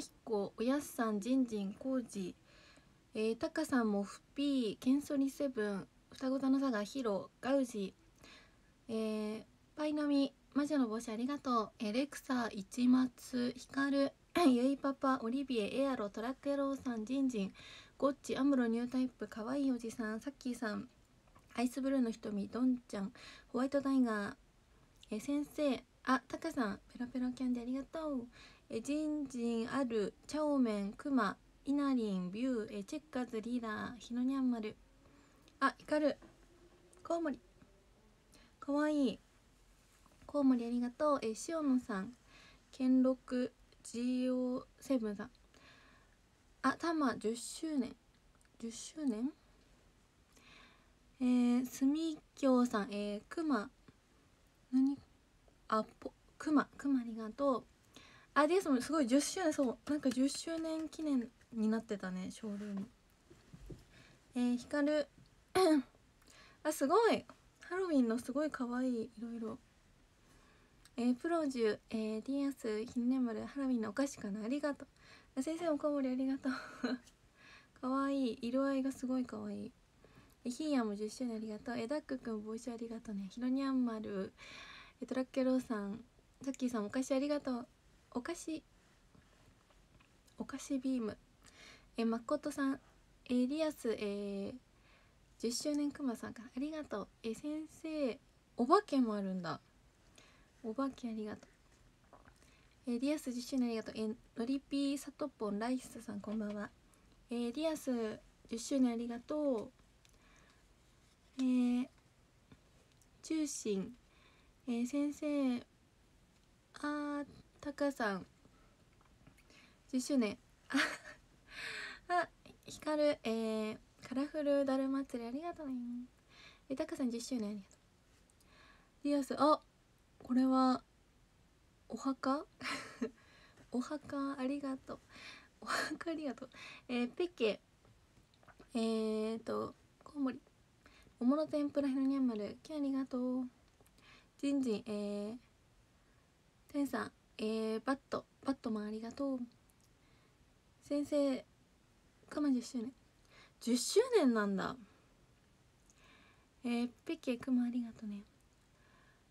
ひこおやすさんじんじんこうじ。え、たかさんもふぴーけんそりセブン。双子座のさがひろガウジ。えー、パイナミ魔女の帽子ありがとう。エレクサ一松ひかる。ゆいパパオリビエエアロトラックエローさんジンジンゴッチアムロニュータイプかわいいおじさんサッキーさん。アイスブルーの瞳ドンちゃん。ホワイトタイガー。え先生。あタカさんペロペロキャンディありがとう。えジンジンあるチャオメンクマイナリンビューえチェッカーズリーダーヒノニャンマル。あイカル。コウモリ。かわいい。コウモリありがとう。え塩野さん。兼六 GO7 さん。あタマ10周年。10周年？えー、すみきょうさん。えー、くま何？あぽくまくまありがとう。あですもすごい10周年そうなんか10周年記念になってたねショールーム。えー、ひかる。あすごい。ハロウィンのすごいかわいいいろいろ。えー、プロジュ、えー、ディアスひんねむるハロウィンのお菓子かなありがとう。先生おかもりありがとう。かわいい色合いがすごいかわい。いえひーやも10周年ありがとう。えダックくん帽子ありがとうね。ひろにゃんまるえトラッケローさんさっきーさんお菓子ありがとう。お菓子お菓子ビーム。えまことさん。えリアス。えー、10周年くまさんか。らありがとう。え先生。お化けもあるんだ。お化けありがとう。え、リアス10周年ありがとう。えのりぴーさとぽんライスさんこんばんは。え、リアス10周年ありがとう。えー、中心。えー、先生。あーたかさん。10周年あひかるえー、カラフルだる祭りありがとうね。えたかさん10周年ありがとう。リアスあこれはお墓？お墓ありがとう。お墓ありがとう。えー、ペケ。えーとコウモリ。桃の天ぷらひろにゃんまるきありがとう。じんじんえー、てんさん。えー、バット。バットマンありがとう。先生かま10周年。10周年なんだ。えー、ペケくまありがとうね。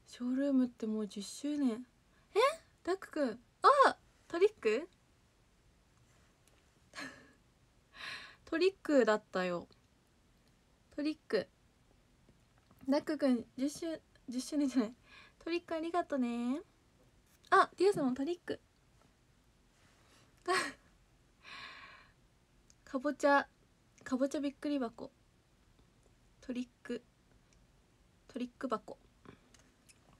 ショールームってもう10周年。え？ダックくんあ！トリック？トリックだったよ。トリック。ダックくん10周10周年じゃない。トリックありがとね。あディアスもトリック。かぼちゃかぼちゃびっくり箱。トリック。トリック箱。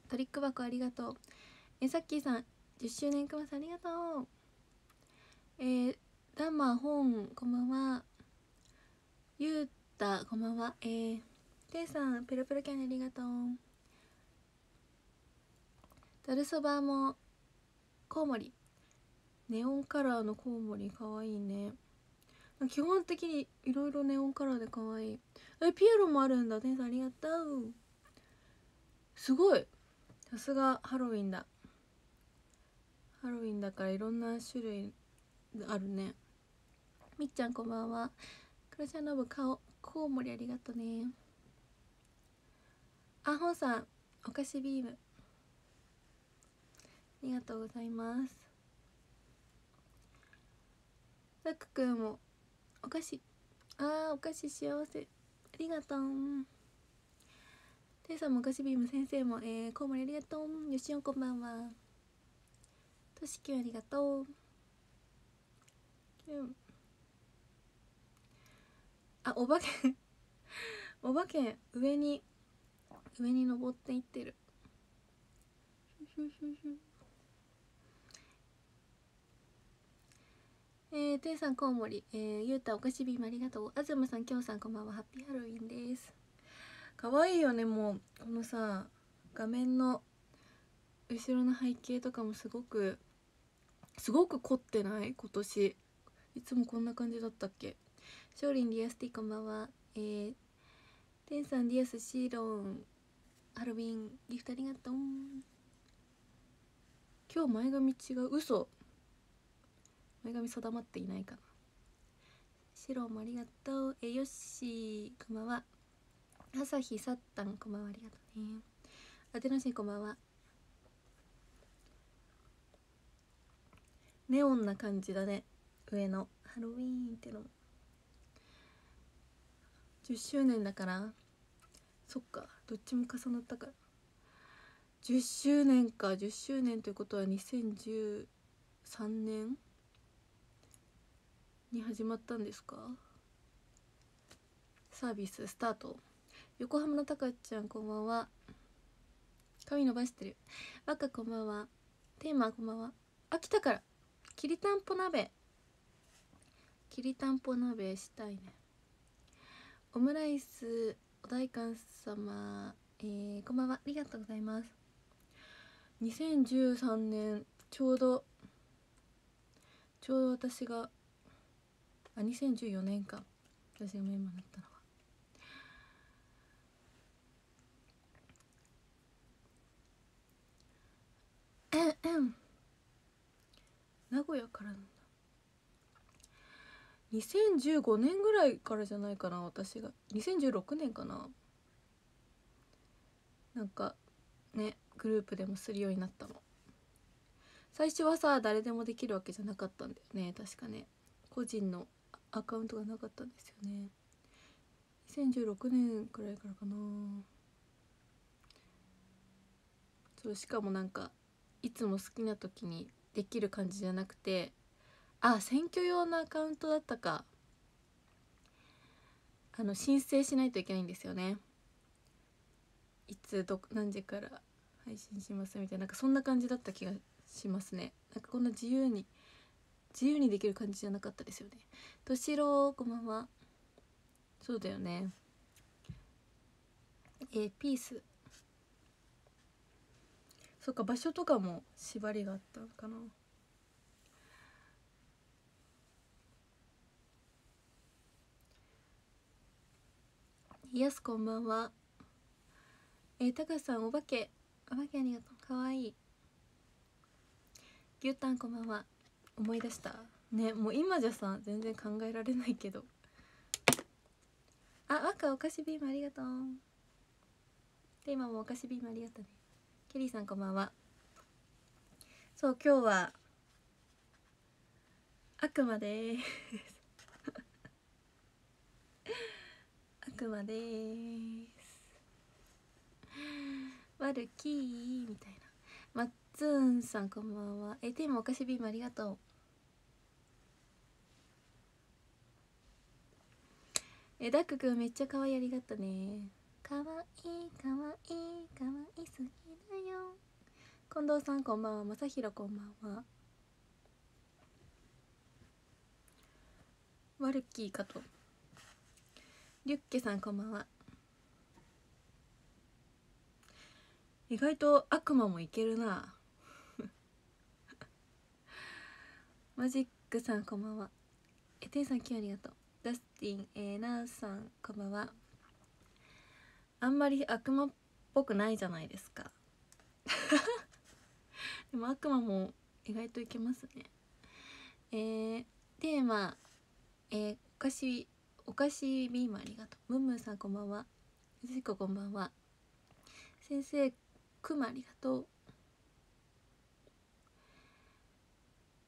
トリック箱ありがとう。えさっきーさん10周年くまさんありがとう。えー、ランマ本こんばんは。ゆうたこんばんは。えー、ていさんペロペロキャンありがとう。ざるそばもコウモリ。ネオンカラーのコウモリかわいいね。基本的にいろいろネオンカラーでかわい。いえピエロもあるんだ。天さんありがとう。すごい。さすがハロウィンだ。ハロウィンだからいろんな種類あるね。みっちゃんこんばんは。クラシャノブ顔。コウモリありがとね。あほんさんお菓子ビーム。りがとうございます。ザックくんもお菓子あーお菓子幸せ。ありがとう。ていさんもお菓子ビーム先生もえー、コウモリありがとう。よしおんこんばんは。としきゅんありがとう。きゅんあお化け。お化け上に上に登っていってる。えー、ていさんコウモリ、えー、ゆうたお菓子ビームありがとう。あずまさんきょうさんこんばんは。ハッピーハロウィンです。可愛いよねもう。このさ画面の後ろの背景とかもすごくすごく凝ってない？今年。いつもこんな感じだったっけ？しょうりんリアスティこんばんは。えー、てんさんリアスシーロンハロウィンギフトありがとう。今日前髪違う？嘘前髪定まっていないかな。白もありがとう。えよっし。ーこんばんは。朝日さったんこんばんは。ありがとうね。あてなしこんばんは。ネオンな感じだね。上の。ハロウィーンっての。も10周年だから。そっか。どっちも重なったから。10周年か。10周年ということは2013年に始まったんですか？サービススタート。横浜のたかちゃんこんばんは。髪伸ばしてる。若こんばんは。テーマこんばんは。あ来たから。きりたんぽ鍋。きりたんぽ鍋したいね。オムライスお代官様えー、こんばんは。ありがとうございます。2013年ちょうどちょうど私があ2014年か私がメンバーになったのは。名古屋からなんだ。2015年ぐらいからじゃないかな私が。2016年かな。なんかねグループでもするようになったの。最初はさ誰でもできるわけじゃなかったんだよね確かね。個人のアカウントがなかったんですよね。2016年くらいからかな。そうしかもなんかいつも好きな時にできる感じじゃなくてあ選挙用のアカウントだったか。あの申請しないといけないんですよね。いつど何時から配信しますみたいななんかそんな感じだった気がしますね。なんかこんな自由に自由にできる感じじゃなかったですよね。としろこんばんは？そうだよね。えー、ピース。そっか場所とかも縛りがあったのかな。イエスこんばんは？えー、たかさんお化け。お化けありがとう。かわいい。牛タンこんばんは？思い出した。ねもう今じゃさ全然考えられないけど。あ赤お菓子ビームありがとう。テーマもお菓子ビームありがとうね。ケリーさんこんばんは。そう今日は悪魔です。悪魔です。ワルキーみたいな。マッツーンさんこんばんは。えテーマお菓子ビームありがとう。えダックくんめっちゃ可愛いありがとうね。可愛い可愛い可愛いすぎだよ。近藤さんこんばんは。正弘こんばんは。ワルキーかと。リュッケさんこんばんは。意外と悪魔もいけるな。マジックさんこんばんは。えてんさん今日ありがとう。ダスティンえー、ナーさんこんばんは。あんまり悪魔っぽくないじゃないですか。でも悪魔も意外といけますね。えー、テーマえー、お菓子お菓子ビームありがとう。ムンムンさんこんばんは。ゆずここんばんは。先生くまありがとう。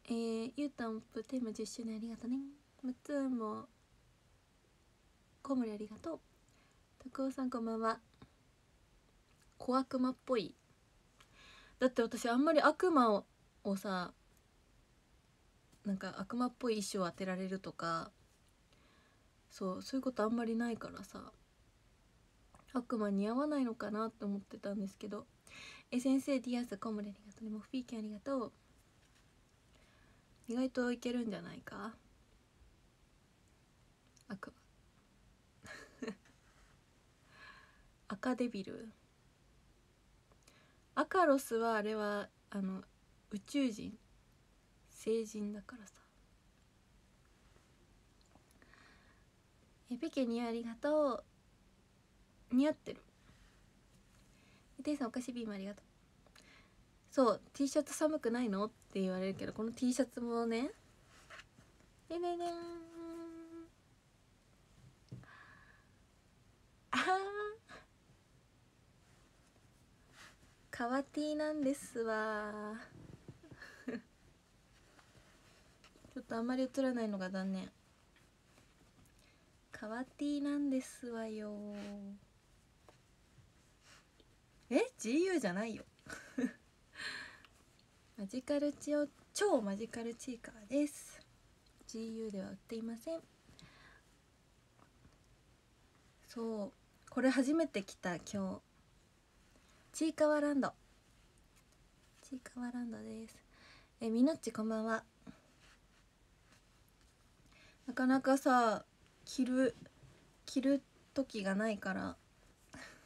えー、ゆうたんぷテーマ10周年ありがとうねむつんもこもりありがとう。たくおさんこんばんは。小悪魔っぽい。だって私あんまり悪魔ををさなんか悪魔っぽい衣装を当てられるとかそうそういうことあんまりないからさ。悪魔似合わないのかなって思ってたんですけど。え先生ディアスコムレありがとう。ねモフピーキンありがとう。意外といけるんじゃないか。悪魔。赤デビル。アカロスはあれはあの宇宙人。星人だからさ。えペケにありがとう。似合ってる。テイさんお菓子ビームありがとう。そう T シャツ寒くないの？って言われるけどこの T シャツもね。でででんあーカワティなんですわ。ちょっとあんまり映らないのが残念。カワティなんですわよ。え？GU じゃないよ。マジカルチオ超マジカルチーカーです。GU では売っていません。そう。これ初めて来た今日。ちいかわランド。ちいかわランドです。えみのっちこんばんは。なかなかさ着る着る時がないから。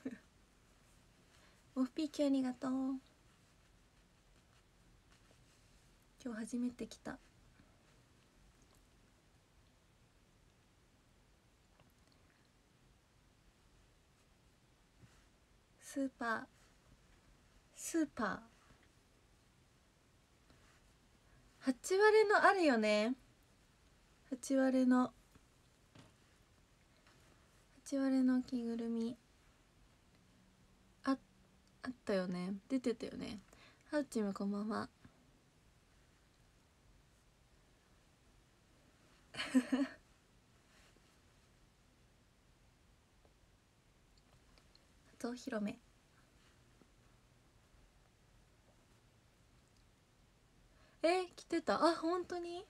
オフピーキありがとう今日初めて来た。スーパー。スーパー。八割のあるよね。八割の。八割の着ぐるみ。ああったよね。出てたよね。ハウチムこんばんは。初お披露目え着てた。あ本当に？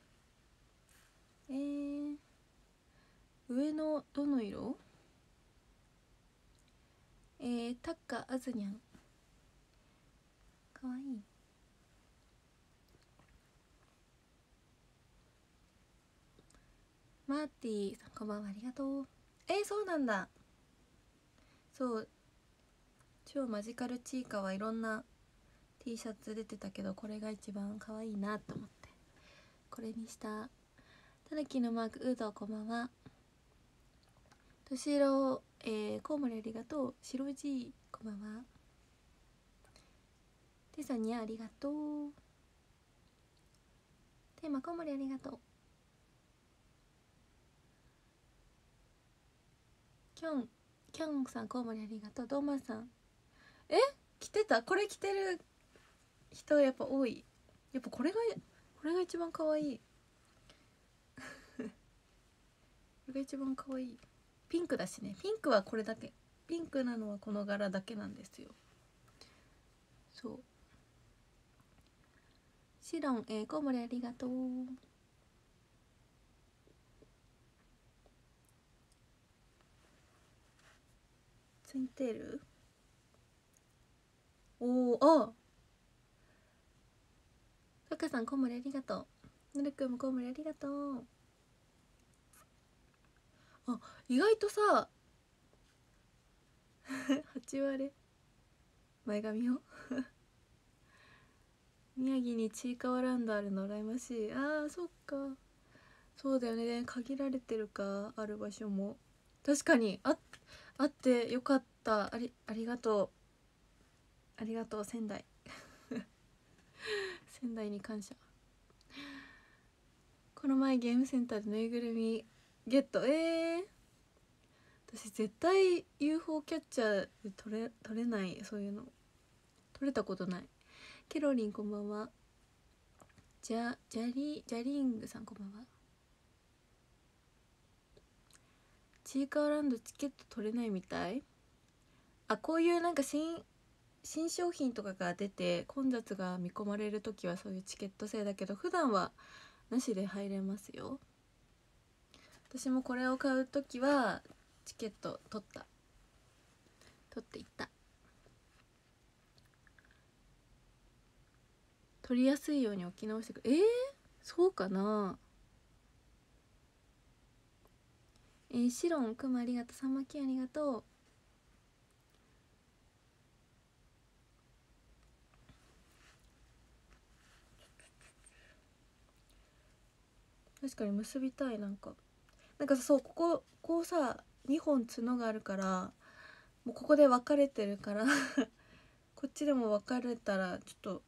えー、上のどの色？えー、タッカあずにゃんかわいい。マーティーさんこんばんは。ありがとう。えー、そうなんだ。そう。超マジカルチーカはいろんな T シャツ出てたけどこれが一番可愛いなと思って。これにした。たぬきのマークウードこんばんは。としろえー、コウモリありがとう。白じいこんばんは。てさんにありがとう。テーマコウモリありがとう。きょんきょんさんコウモリありがとう。どーまさん。え？着てた？これ着てる。人やっぱ多い。やっぱこれがこれが一番可愛い。これが一番可愛い。ピンクだしね。ピンクはこれだけ。ピンクなのはこの柄だけなんですよ。そう。シロン、えー、コウモリありがとう。ツインテール？おおあさんコウモリありがとう。ぬるくんもコウモリありがとう。あ意外とさ 八割。前髪を。宮城にちいかわランドあるの羨ましい。あーそっか。そうだよね。限られてるかある場所も。確かにああってよかった。ありありがとう。ありがとう仙台。仙台に感謝。この前ゲームセンターでぬいぐるみゲット。えー、私絶対 UFO キャッチャーで取れ取れない。そういうの。取れたことない。ケロリンこんばんは。じゃジャリジャリングさんこんばんは。チーカーランドチケット取れないみたい。あこういうなんか新新商品とかが出て混雑が見込まれる時はそういうチケット制だけど普段はなしで入れますよ。私もこれを買う時はチケット取った。取っていった。取りやすいように置き直してく。えー、そうかな。えー、シロンくまありがとうさんまきありがとう。確かに結びたいなんか。なんかそうこここうさ2本角があるからもうここで分かれてるから こっちでも分かれたらちょっと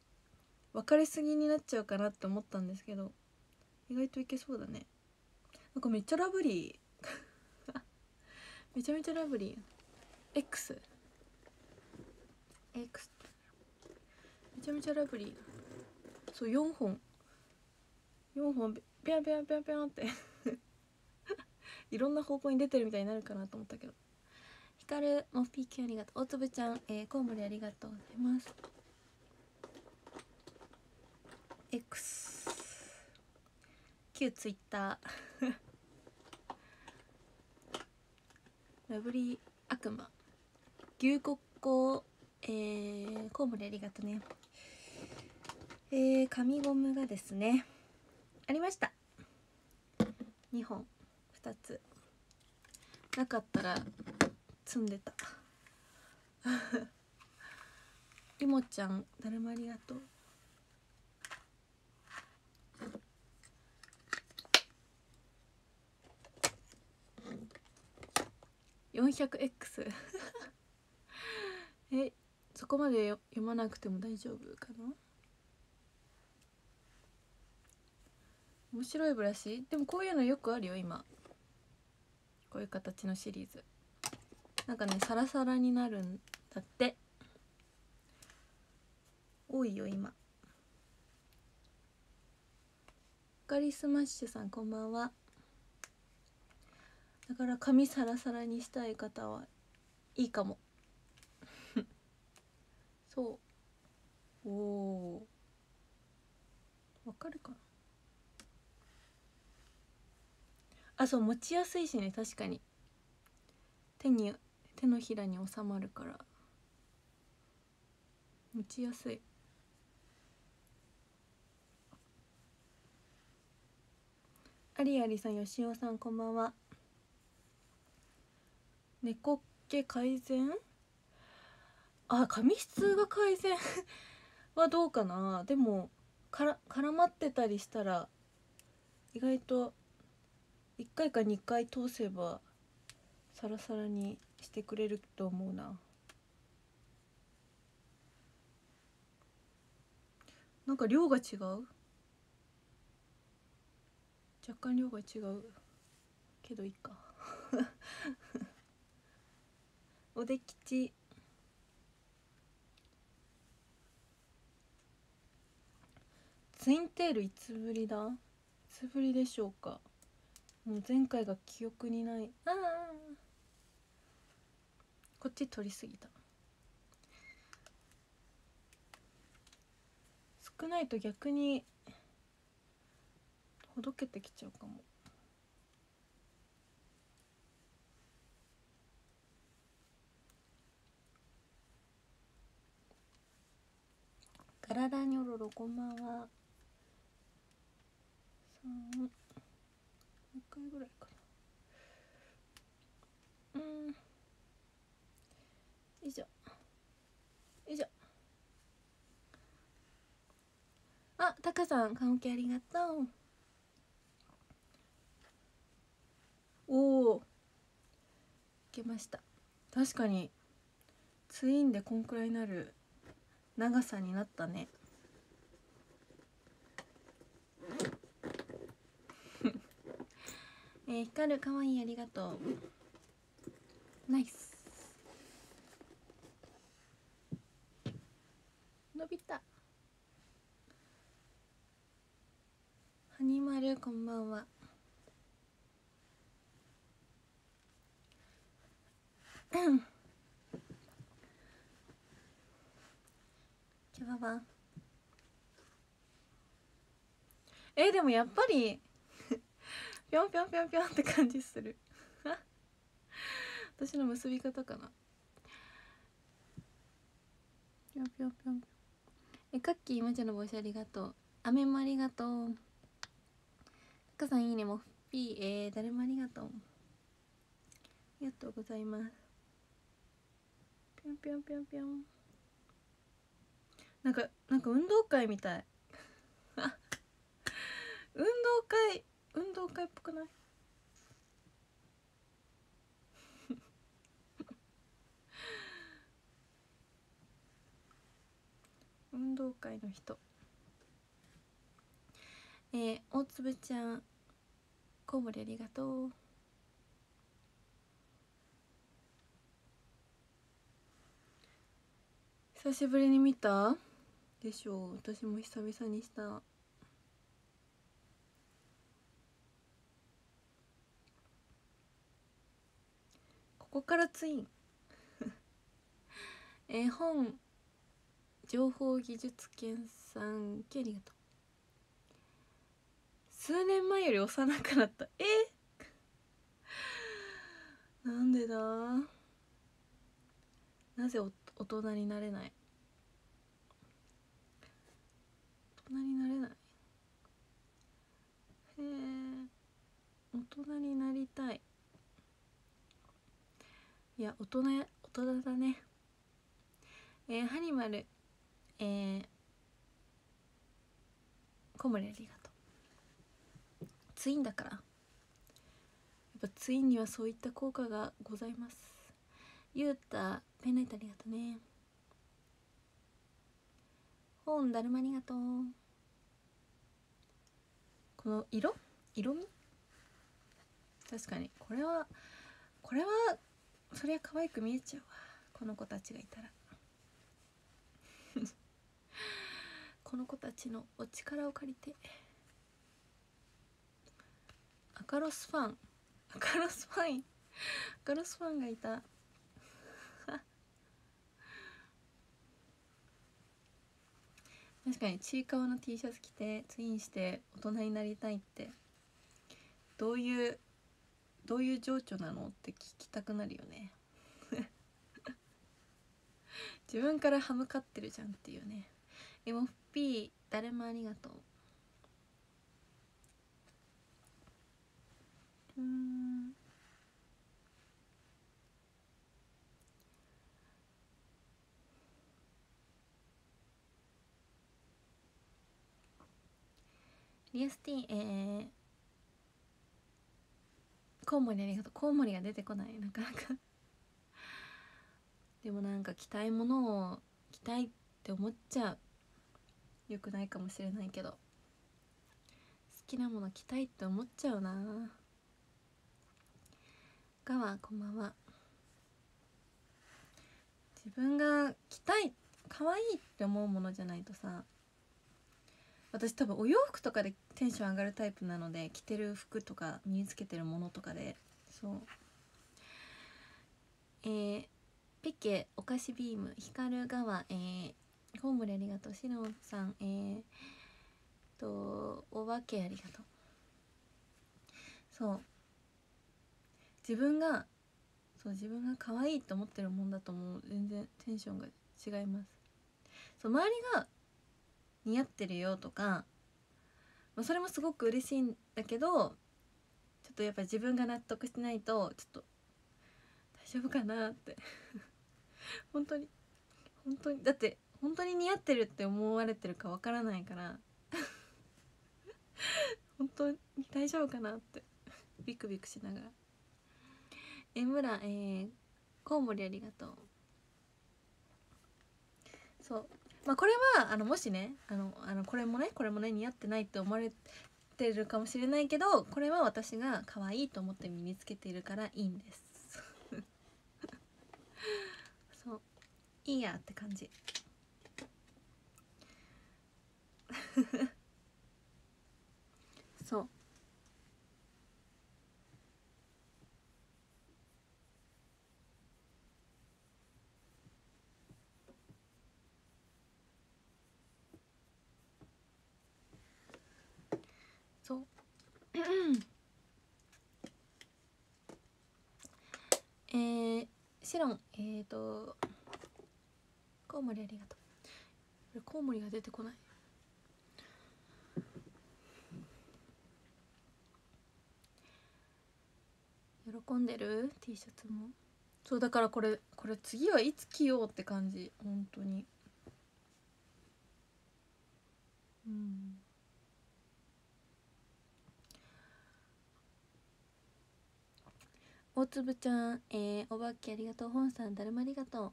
分かれすぎになっちゃうかなって思ったんですけど意外といけそうだね。なんかめっちゃラブリー。めちゃめちゃラブリー。X X めちゃめちゃラブリー。そう4本。4本ピャンピャンピャンピャンって。いろんな方向に出てるみたいになるかなと思ったけど。ひかるもピーキュありがとう。大粒ちゃん、えー、コウモリありがとうございます。X 旧ツイッター。ラブリー悪魔。牛国語えー、コウモリありがとうね。えー、紙ゴムがですね。ありました。2本。2つ。なかったら積んでた。りもちゃん誰もありがとう。400X えそこまで読まなくても大丈夫かな？面白いブラシ？でもこういうのよくあるよ今。こういう形のシリーズ。なんかねサラサラになるんだって。多いよ今。ガリスマッシュさんこんばんは。だから髪サラサラにしたい方はいいかも。そう。おおわかるかな？あそう持ちやすいしね確かに。手に手のひらに収まるから。持ちやすい。ありありさんよしおさんこんばんは。猫毛改善？あ髪質が改善 はどうかな。でもから絡まってたりしたら意外と1回か2回通せばサラサラにしてくれると思うな。なんか量が違う？若干量が違う。けどいいか。おできち。ツインテールいつぶりだ？いつぶりでしょうか？もう前回が記憶にない。ああこっち取りすぎた。少ないと逆にほどけてきちゃうかも。ガララニョロロこんばん。は3回ぐらいかな。うん。よいしょよいしょあタカさん缶オケありがとう。おおいけました。確かにツインでこんくらいになる長さになったね。えー、光るかわいいありがとう。ナイス。伸びた。はにまるこんばんは。キャババえでもやっぱりぴょんぴょんぴょんぴょんって感じする。私の結び方かな。ぴょんぴょんぴょんえカッキー魔女の帽子ありがとう。雨もありがとう。かさんいいねも。ピー。えー、誰もありがとう。ありがとうございます。ぴょんぴょんぴょんぴょん。なんかなんか運動会みたい。運動会運動会っぽくない？運動会の人。えー、大粒ちゃんコウモリありがとう。久しぶりに見た？でしょう。私も久々にした。こからツイン。絵本情報技術研さんありがと。う数年前より幼くなった。え？なんでだ？なぜ大人になれない？大人になれない？へえ。大人になりたい。いや大人大人だね。えー、ハニマル。えー、小森ありがとう。ツインだから。やっぱツインにはそういった効果がございます。ゆうたペンライトありがとうね本だるまありがとう。この色？色味？確かに。これはこれはそりゃ可愛く見えちゃうわ。この子たちがいたら。この子たちのお力を借りて。アカロスファン。アカロスファンアカロスファンがいた。確かにちいかわの T シャツ着てツインして大人になりたいって。どういうどういう情緒なの？って聞きたくなるよね。自分から歯向かってるじゃんっていうね。えもっぴー誰もありがとう。うん。リエスティえー、コウモリありがとう。コウモリが出てこない。なかなか。でもなんか着たいものを着たいって思っちゃう。よくないかもしれないけど。好きなもの着たいって思っちゃうな。ガワこんばんは。自分が着たい可愛いって思うものじゃないとさ私多分お洋服とかでテンション上がるタイプなので着てる服とか身につけてるものとかで。そう。えー、ペケお菓子ビーム光川えー、ホームレありがとうシロンさん。えー、とお化けありがとう。そう。自分がそう自分が可愛いと思ってるもんだともう。全然テンションが違います。そう周りが似合ってるよとか、まあ、それもすごく嬉しいんだけどちょっとやっぱ自分が納得してないとちょっと大丈夫かなって。本当に。本当に。だって本当に似合ってるって思われてるかわからないから。本当に大丈夫かなって。ビクビクしながら。え村えー、コウモリありがとう。そう。まあこれはあのもしねあのあのこれもねこれもね似合ってないって思われてるかもしれないけどこれは私が可愛いと思って身につけているからいいんです。そう。いいやって感じ。そう。えー、シロンえーとコウモリありがとう。コウモリが出てこない。喜んでる？T シャツも。そうだからこれこれ次はいつ着ようって感じ。本当に。うん。大粒ちゃん、えー、おばけありがとう本さんだるまありがとう。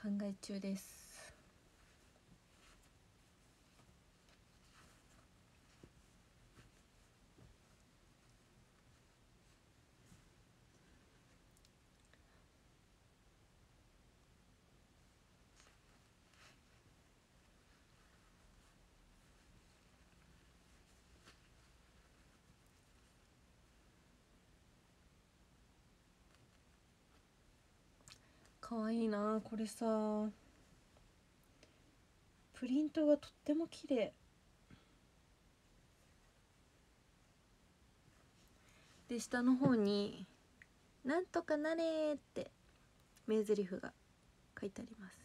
考え中です。かわいいなこれさ。プリントがとっても綺麗。で下の方に「なんとかなれ」って名台詞が書いてあります。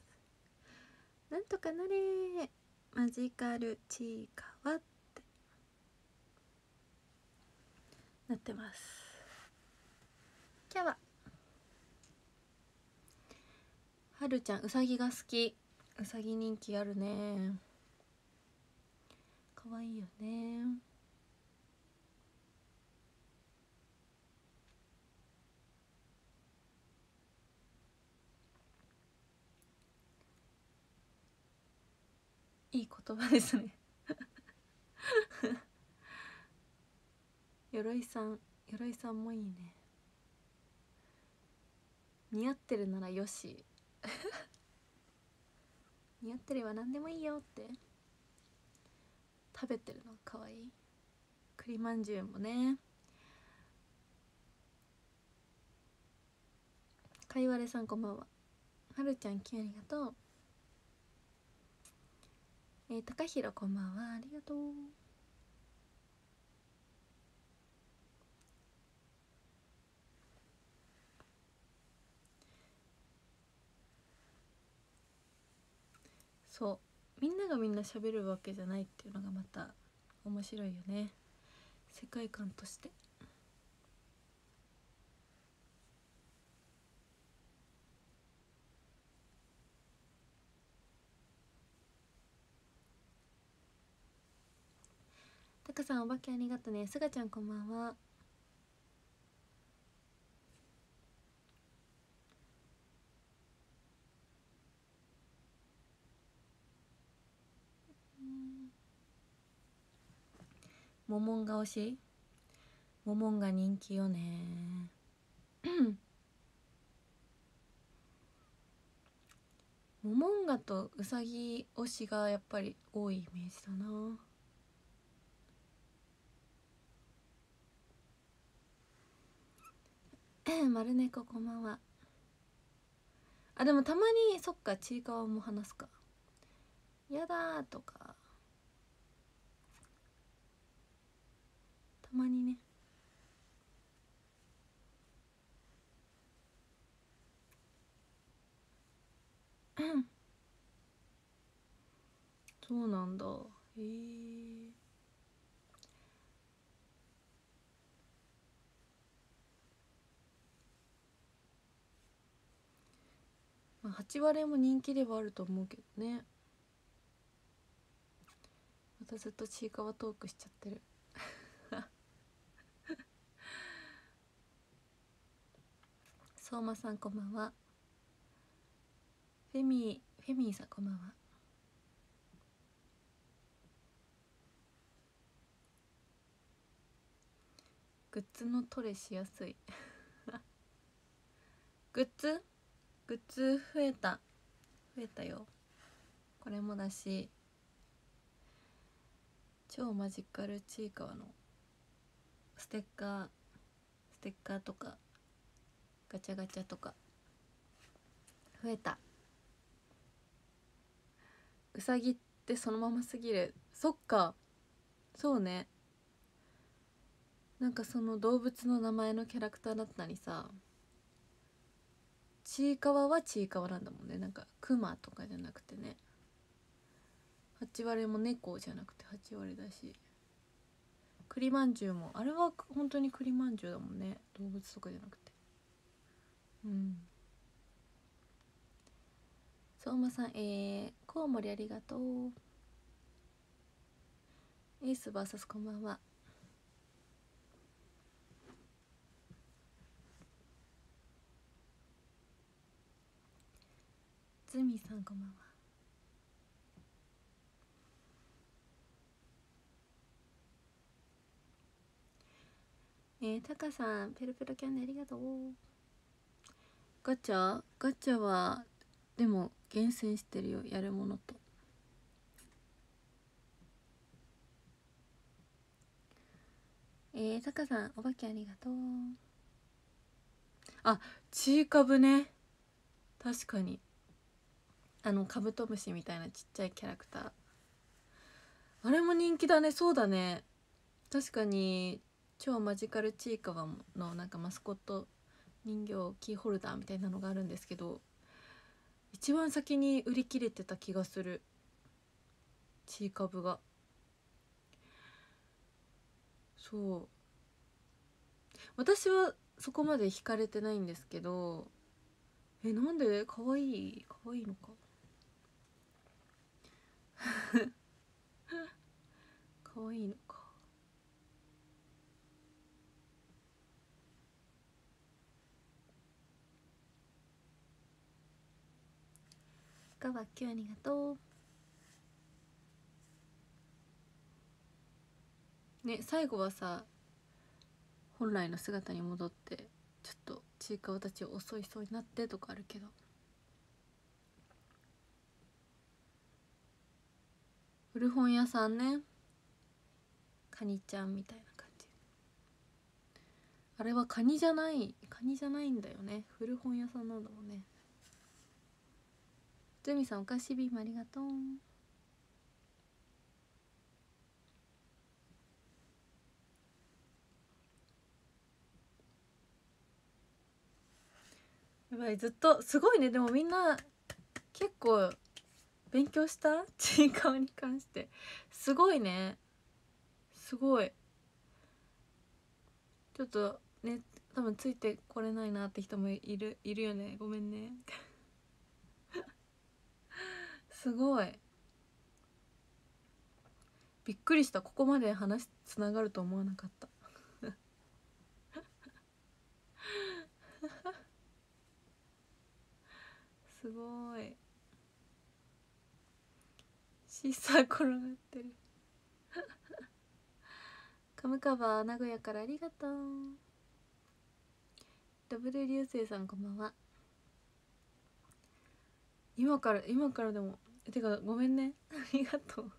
なんとかなれマジカルチーカワって。なってます。キャワはるちゃんうさぎが好き。うさぎ人気あるね。かわいいよね。いい言葉ですね。鎧さん鎧さんもいいね。似合ってるならよし。似合ってれば何でもいいよって。食べてるのかわい。い栗まんじゅうもね。かいわれさんこんばんは。はるちゃんきゅうありがとう。えー、高弘こんばんは。ありがとう。そう。みんながみんな喋るわけじゃないっていうのがまた面白いよね。世界観として。タカさんお化けありがとね。すがちゃんこんばんは。モモンが推しモモンが人気よね。モモンガとウサギ推しがやっぱり多いイメージだな。丸猫こんばんは。あでもたまにそっかちいかわも話すか。やだとか。まにね。そうなんだ。へえ。まあ8割も人気ではあると思うけどね。またずっとちいかわトークしちゃってる。相馬さんこんばんは。フェミフェミーさんこんばんは。グッズのトレしやすい。グッズ？グッズ増えた。増えたよ。これもだし超マジカルちいかわのステッカーステッカーとかガチャガチャとか増えた。うさぎってそのまますぎる。そっか。そうね。なんかその動物の名前のキャラクターだったりさちいかわはちいかわなんだもんね。なんかクマとかじゃなくてね。8割も猫じゃなくて8割だし。栗まんじゅうもあれは本当に栗まんじゅうだもんね。動物とかじゃなくて。うん。相馬さんえー、コウモリありがとう。エース VS こんばんは。ズミさんこんばんは。えー、タカさんペロペロキャンデありがとう。ガチャ？ガチャはでも厳選してるよ。やるものと。えー、タカさんお化けありがとう。あちいかぶね。確かに。あのカブトムシみたいなちっちゃいキャラクター。あれも人気だね。そうだね。確かに超マジカルチーカワのなんかマスコット人形キーホルダーみたいなのがあるんですけど一番先に売り切れてた気がする。チーカブが。そう。私はそこまで惹かれてないんですけどえなんで？可愛い可愛いのか。可愛いの。か深はきゅうありがとうね最後はさ本来の姿に戻ってちょっとちいかわたち遅いそうになってとかあるけど古本屋さんねカニちゃんみたいな感じあれはカニじゃないカニじゃないんだよね古本屋さんなんだもんねズミさんお菓子ビームありがとう。やばいずっとすごいね。でもみんな結構勉強した？ちいかわに関して。すごいね。すごい。ちょっとね多分ついてこれないなって人もいるいるよね。ごめんね。すごい。びっくりした。ここまで話つながると思わなかった。すごい。シーサー転がってる。カムカバー名古屋からありがとう。ダブル流星さんこんばんは。今から今からでもてかごめんね。ありがとう。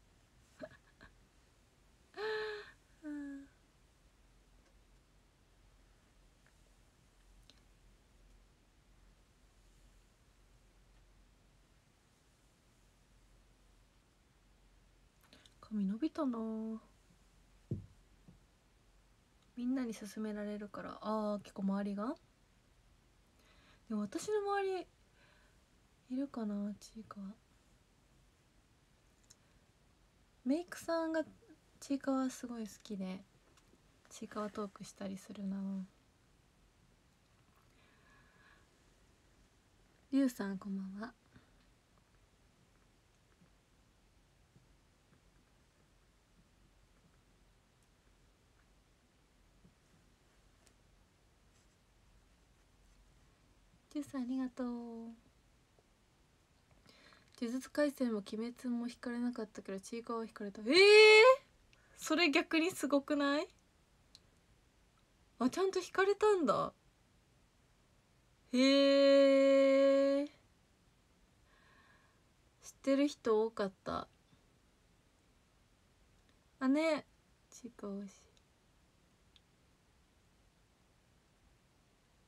髪伸びたな。みんなに勧められるから。ああ結構周りが。でも私の周りいるかなちいかわメイクさんがちいかわすごい好きでちいかわトークしたりするな。りゅうさんこんばんは。りゅうさんありがとう。呪術廻戦も鬼滅も引かれなかったけどちいかわは引かれた。ええー、それ逆にすごくない？あちゃんと引かれたんだ。へえ知ってる人多かった。あね。ちいかわし。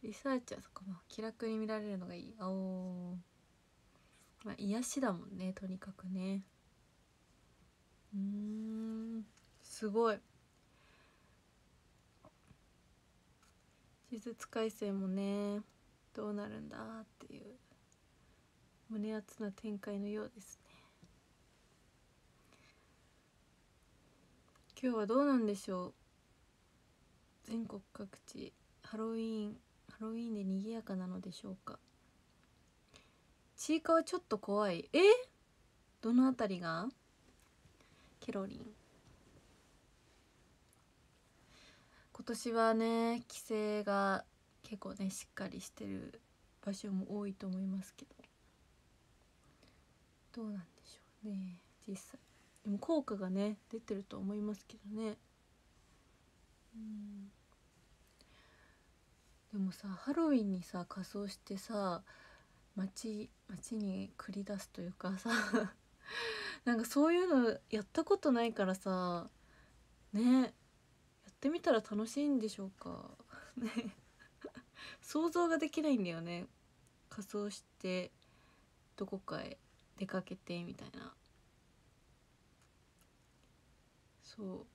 リサーチはそこも気楽に見られるのがいい。あおまあ癒しだもんねとにかくね。うんすごい。呪術廻戦もねどうなるんだっていう胸熱な展開のようですね。今日はどうなんでしょう？全国各地ハロウィーンハロウィーンで賑やかなのでしょうか？ちいかわちょっと怖い。え？どのあたりが？ケロリン。今年はね規制が結構ねしっかりしてる場所も多いと思いますけど。どうなんでしょうね実際。でも効果がね出てると思いますけどね。うん。でもさハロウィンにさ仮装してさ街街に繰り出すというかさ なんかそういうのやったことないからさねやってみたら楽しいんでしょうか。ね。想像ができないんだよね。仮装してどこかへ出かけてみたいな。そう。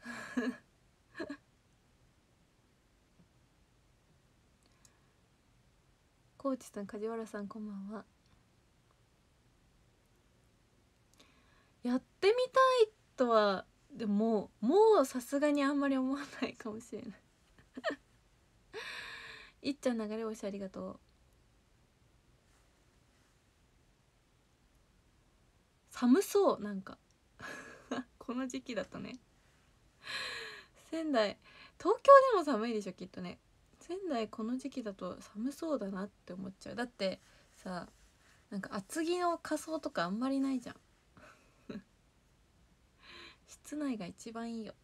コーチさん梶原さんこんばんは。やってみたいとはでももうさすがにあんまり思わないかもしれない。いっちゃん流れ星ありがとう。寒そうなんか。この時期だとね。仙台東京でも寒いでしょきっとね。仙台この時期だと寒そうだなって思っちゃう。だってさなんか厚着の仮装とかあんまりないじゃん。室内が一番いいよ。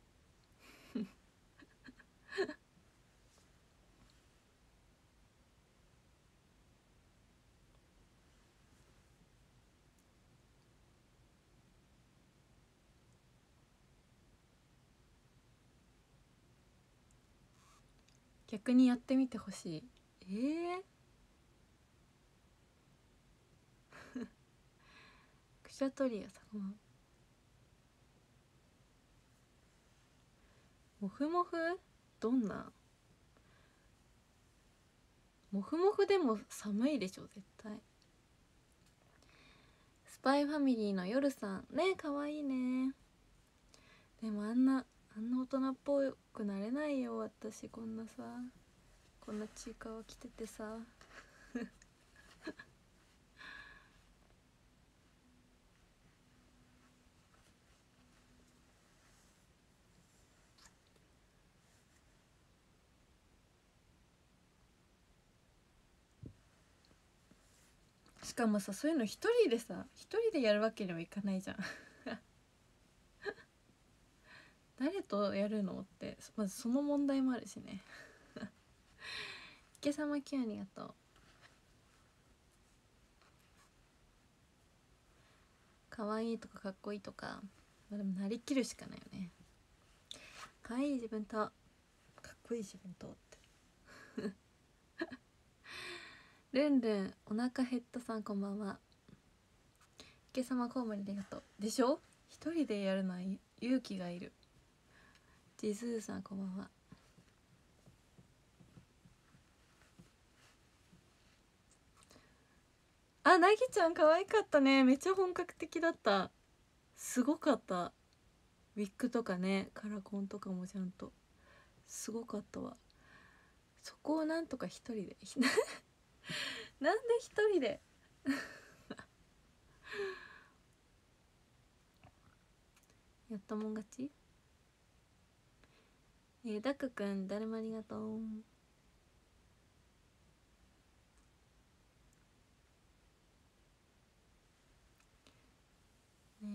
逆にやってみてほしい。ええー、クシャトリアさん。もふもふ？どんな？もふもふでも寒いでしょ絶対。スパイファミリーの夜さん。ねかわいいね。でもあんなあんな大人っぽくなれないよ私こんなさこんなちいかわ着ててさ。しかもさそういうの一人でさ一人でやるわけにもいかないじゃん。誰とやるのってまずその問題もあるしね。池様きありがとう。可愛いとかかっこいいとか、まあ、でもなりきるしかないよね。可愛い自分とかっこいい自分とって。ルンルンお腹減ったさんこんばんは。池様コウモリありがとう。でしょ？一人でやるのは勇気がいる。ジズーさんこんばんは。あなぎちゃん可愛かったね。めっちゃ本格的だった。すごかった。ウィッグとかね。カラコンとかもちゃんと。すごかったわ。そこをなんとか一人で。なんで一人で？やったもん勝ち？えー、ダクくん誰もありがとう。ね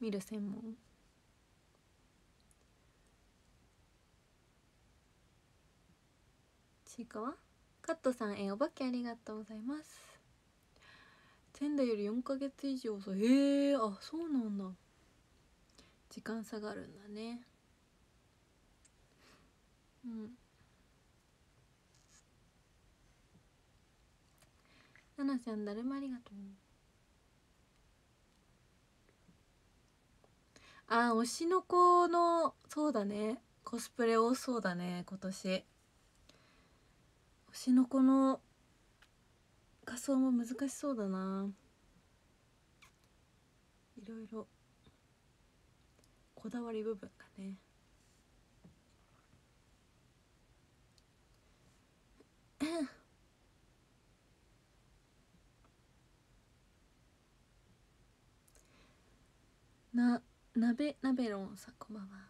見る専門。ちいかわ？カットさん、え、お化けありがとうございます。仙台より4ヶ月以上さへえあそうなんだ。時間差があるんだね。うん。ななちゃんだるまありがとう。あ推しの子のそうだね。コスプレ多そうだね今年。推しの子の仮装も難しそうだな。いろいろ。こだわり部分がね。な鍋鍋ロンさんこんばんは。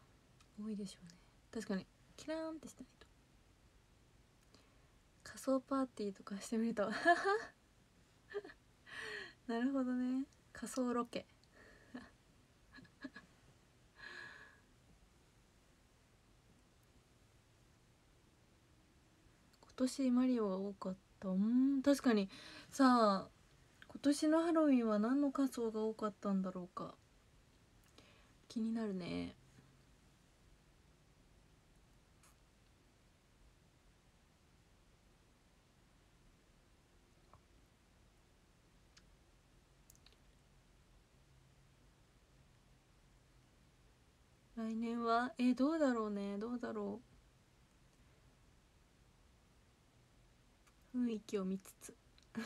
多いでしょうね。確かにキラーンってしてない。仮装パーティーとかしてみると。なるほどね。仮装ロケ。今年マリオが多かった？うん確かに。さあ今年のハロウィンは何の仮装が多かったんだろうか。気になるね。来年は？えどうだろうね。どうだろう。雰囲気を見つつ。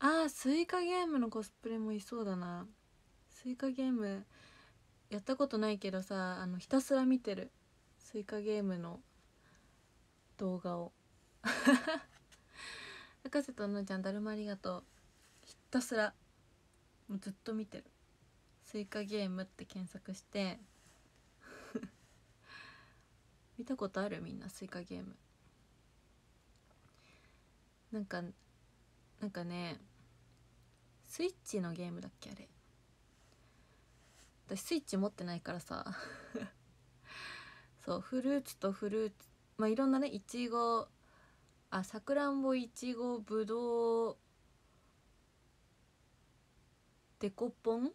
あースイカゲームのコスプレもいそうだな。スイカゲームやったことないけどさあのひたすら見てる。スイカゲームの動画を。博士とのちゃんだるまありがとう。ひたすら。もうずっと見てる。スイカゲームって検索して。見たことある？みんな。スイカゲーム。なんかなんかね。スイッチのゲームだっけあれ。私スイッチ持ってないからさ。そうフルーツとフルーツまあいろんなねいちごあさくらんぼいちごぶどうデコポン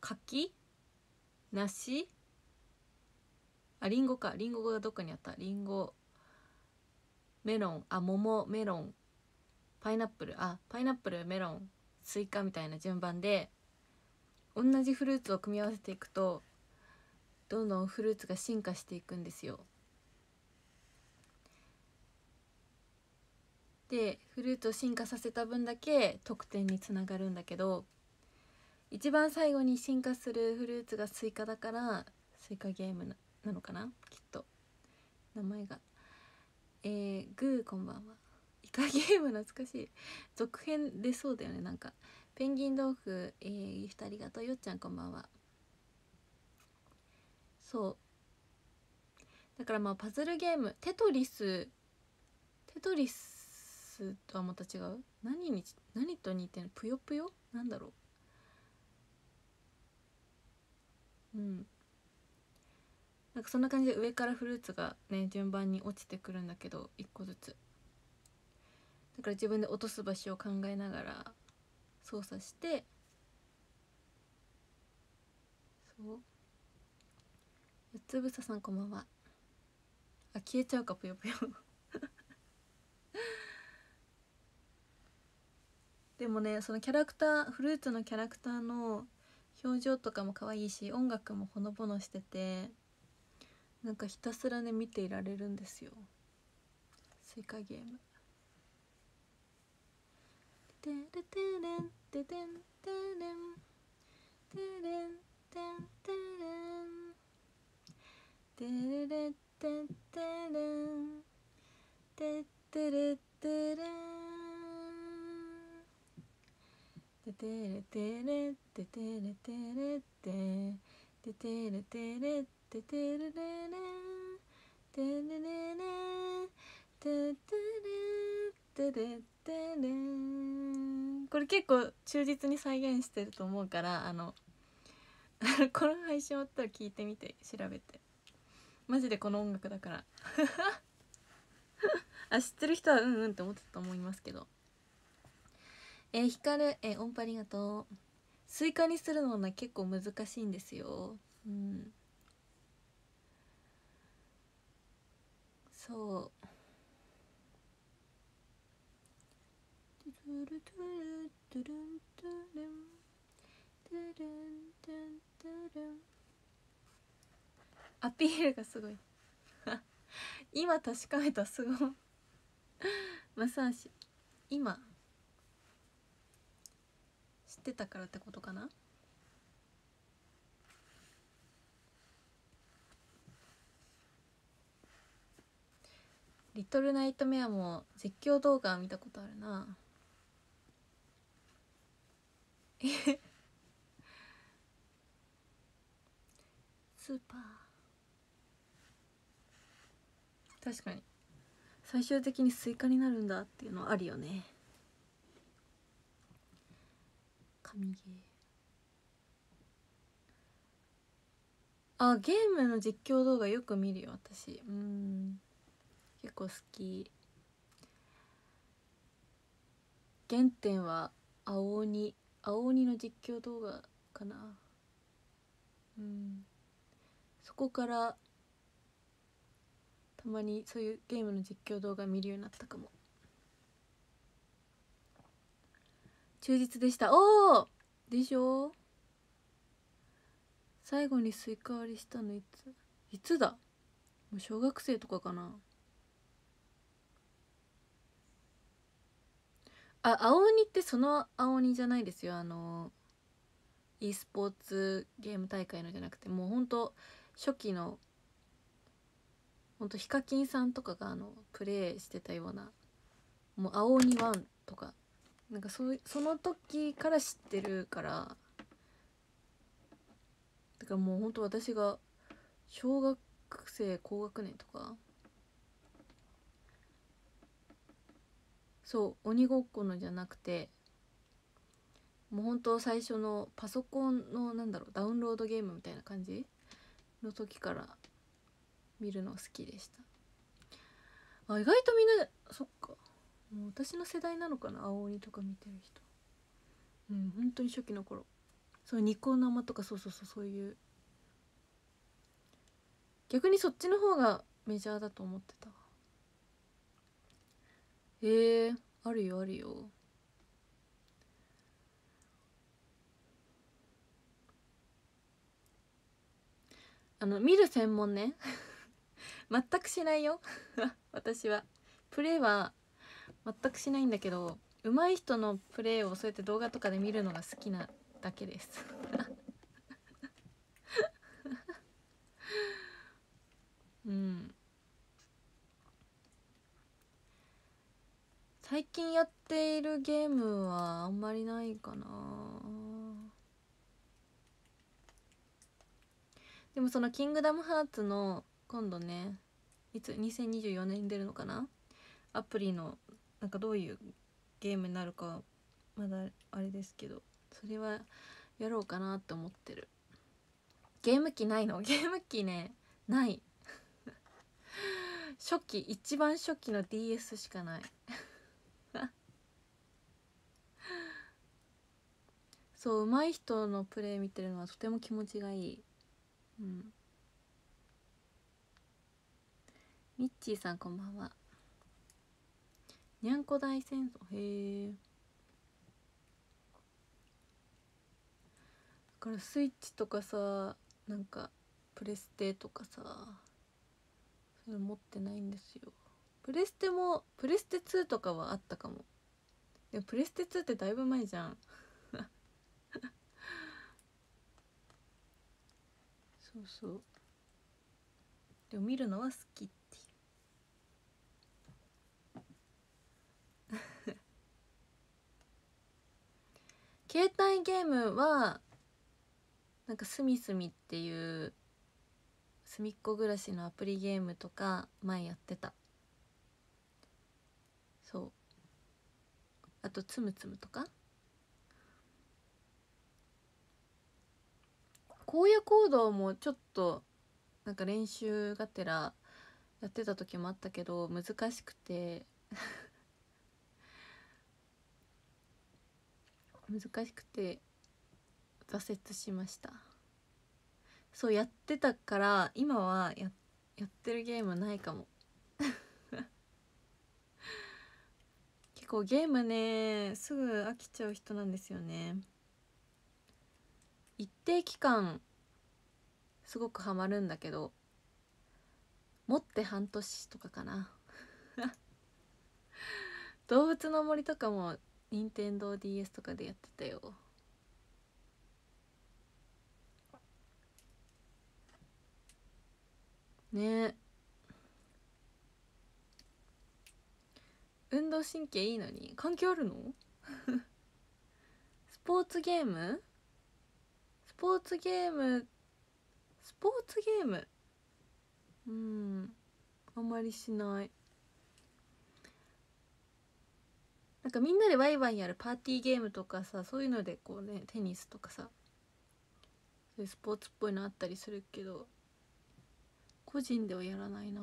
柿梨あリンゴかリンゴがどっかにあった。リンゴメロンあ桃メロンパイナップルあパイナップルメロンスイカみたいな順番で同じフルーツを組み合わせていくとどんどんフルーツが進化していくんですよ。でフルーツを進化させた分だけ得点につながるんだけど一番最後に進化するフルーツがスイカだからスイカゲームなのかな？きっと名前が。えー、グーこんばんは。イカゲーム懐かしい。続編出そうだよねなんか。ペンギン豆腐、えー、ギフトありがとうよっちゃんこんばんは。そう。だからまあパズルゲームテトリステトリスとはまた違う？何に何と似てるぷよぷよ？なんだろう？うん。なんかそんな感じで上からフルーツがね順番に落ちてくるんだけど1個ずつ。だから自分で落とす場所を考えながら操作してそう。四つぶささんこんばんは。あ消えちゃうかぷよぷよ。でもねそのキャラクターフルーツのキャラクターの表情とかも可愛いし音楽もほのぼのしててなんかひたすらね見ていられるんですよ。スイカゲーム。てれてれんててんてれん。てれんてんてれん。てれれてってれんてってれってれんててれてれててれてれてててれてれててれれれてれれれててれてれてれこれ結構忠実に再現してると思うからあのこの配信終わったら聞いてみて調べてマジでこの音楽だから。あ知ってる人はうんうんって思ってたと思いますけど。えー、光るえー、音波ありがとう。スイカにするのは結構難しいんですよ。うん。そう。アピールがすごい。今確かめたすごい。マサージ。今。知ってたからってことかな？リトルナイトメアも絶叫動画見たことあるな。スーパー。確かに。最終的にスイカになるんだっていうのはあるよね。神ゲー。あゲームの実況動画よく見るよ私。うん。結構好き。原点は青鬼。青鬼の実況動画かな。うん。そこからたまにそういうゲームの実況動画見るようになったかも。忠実でした。おおでしょ？最後にスイカ割りしたのいつ？いつだ？もう小学生とかかな。あ青鬼ってその青鬼じゃないですよ。あの e スポーツゲーム大会のじゃなくてもうほんと初期のほんとヒカキンさんとかがあのプレイしてたようなもう青鬼ワンとかなんかそうその時から知ってるからだからもうほんと私が小学生高学年とかそう鬼ごっこのじゃなくてもうほんと最初のパソコンのなんだろうダウンロードゲームみたいな感じの時から見るの好きでした。あ意外とみんなそっか。もう私の世代なのかな青鬼とか見てる人。うん本当に初期の頃。そうニコ生とかそうそうそうそういう。逆にそっちの方がメジャーだと思ってたへえー、あるよあるよ。あの見る専門ね。全くしないよ。私は。プレイは全くしないんだけど上手い人のプレイをそうやって動画とかで見るのが好きなだけです。うん。最近やっているゲームはあんまりないかな。でもその「キングダムハーツ」の今度ねいつ2024年に出るのかな？アプリのなんかどういうゲームになるかまだあれですけどそれはやろうかなって思ってる。ゲーム機ないの？ゲーム機ねない。初期一番初期の DS しかない。そう上手い人のプレイ見てるのはとても気持ちがいい。うん。ミッチーさんこんばんは。にゃんこ大戦争へえだからスイッチとかさなんかプレステとかさそれ持ってないんですよ。プレステもプレステ2とかはあったかも。でもプレステ2ってだいぶ前じゃん。そうそう。でも見るのは好き。っていう携帯ゲームはなんかすみすみっていうすみっこ暮らしのアプリゲームとか前やってた。そう。あとつむつむとか。荒野行動もちょっとなんか練習がてらやってた時もあったけど難しくて。難しくて挫折しました。そうやってたから今はややってるゲームないかも。結構ゲームねすぐ飽きちゃう人なんですよね。一定期間すごくハマるんだけど持って半年とかかな。動物の森とかも任天堂 d s とかでやってたよ。ね。運動神経いいのに。関係あるの？スポーツゲーム？スポーツゲーム？スポーツゲーム？うん。あんまりしない。なんかみんなでワイワイやるパーティーゲームとかさそういうのでこうねテニスとかさそういうスポーツっぽいのあったりするけど個人ではやらないな。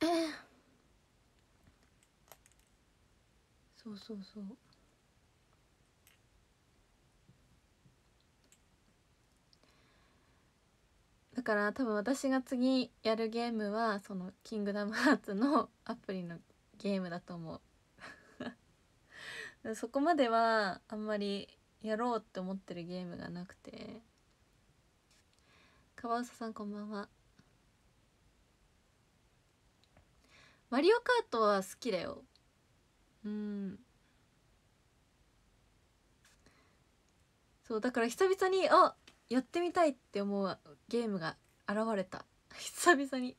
そうそうそう。だから多分私が次やるゲームはその「キングダムハーツ」の アプリのゲームだと思う。そこまではあんまりやろうって思ってるゲームがなくて。川嘘さんこんばんは。マリオカートは好きだよ。うん。そうだから久々にあやってみたいって思うゲームが現れた。久々に。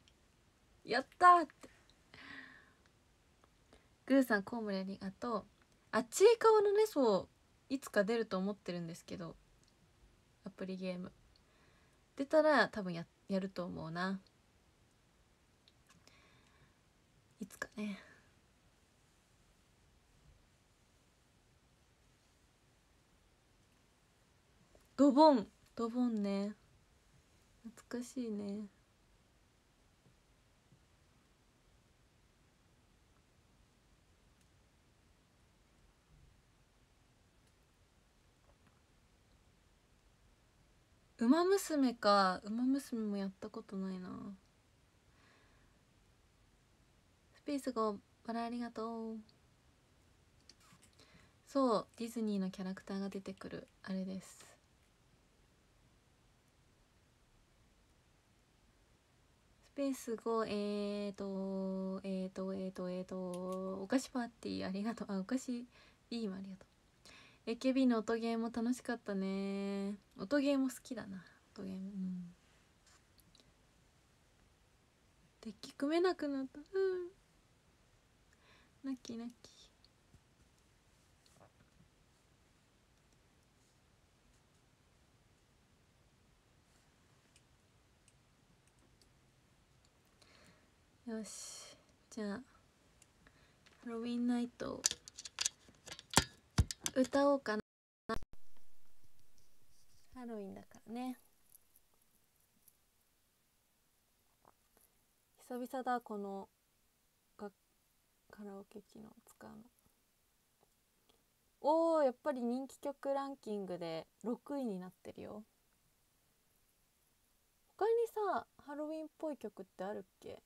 やったって。グーさんコウモリありがとう。あっちいかわのねそういつか出ると思ってるんですけど。アプリゲーム。出たら多分ややると思うな。いつかね。ドボン。ドボンね。懐かしいね。ウマ娘か。ウマ娘もやったことないな。スペースゴバラありがとう。そうディズニーのキャラクターが出てくる。あれですスペース5えーとえーとえーとえっとお菓子パーティーありがとう。あお菓子いいもありがとう。AKB の音ゲーも楽しかったね。音ゲーも好きだな。音ゲーム。うん。デッキ組めなくなった。うん。泣き泣きナッキーよし。じゃあハロウィンナイト歌おうかな。ハロウィンだからね。久々だこのがカラオケ機能使うの。おーやっぱり人気曲ランキングで6位になってるよ。他にさハロウィンっぽい曲ってあるっけ？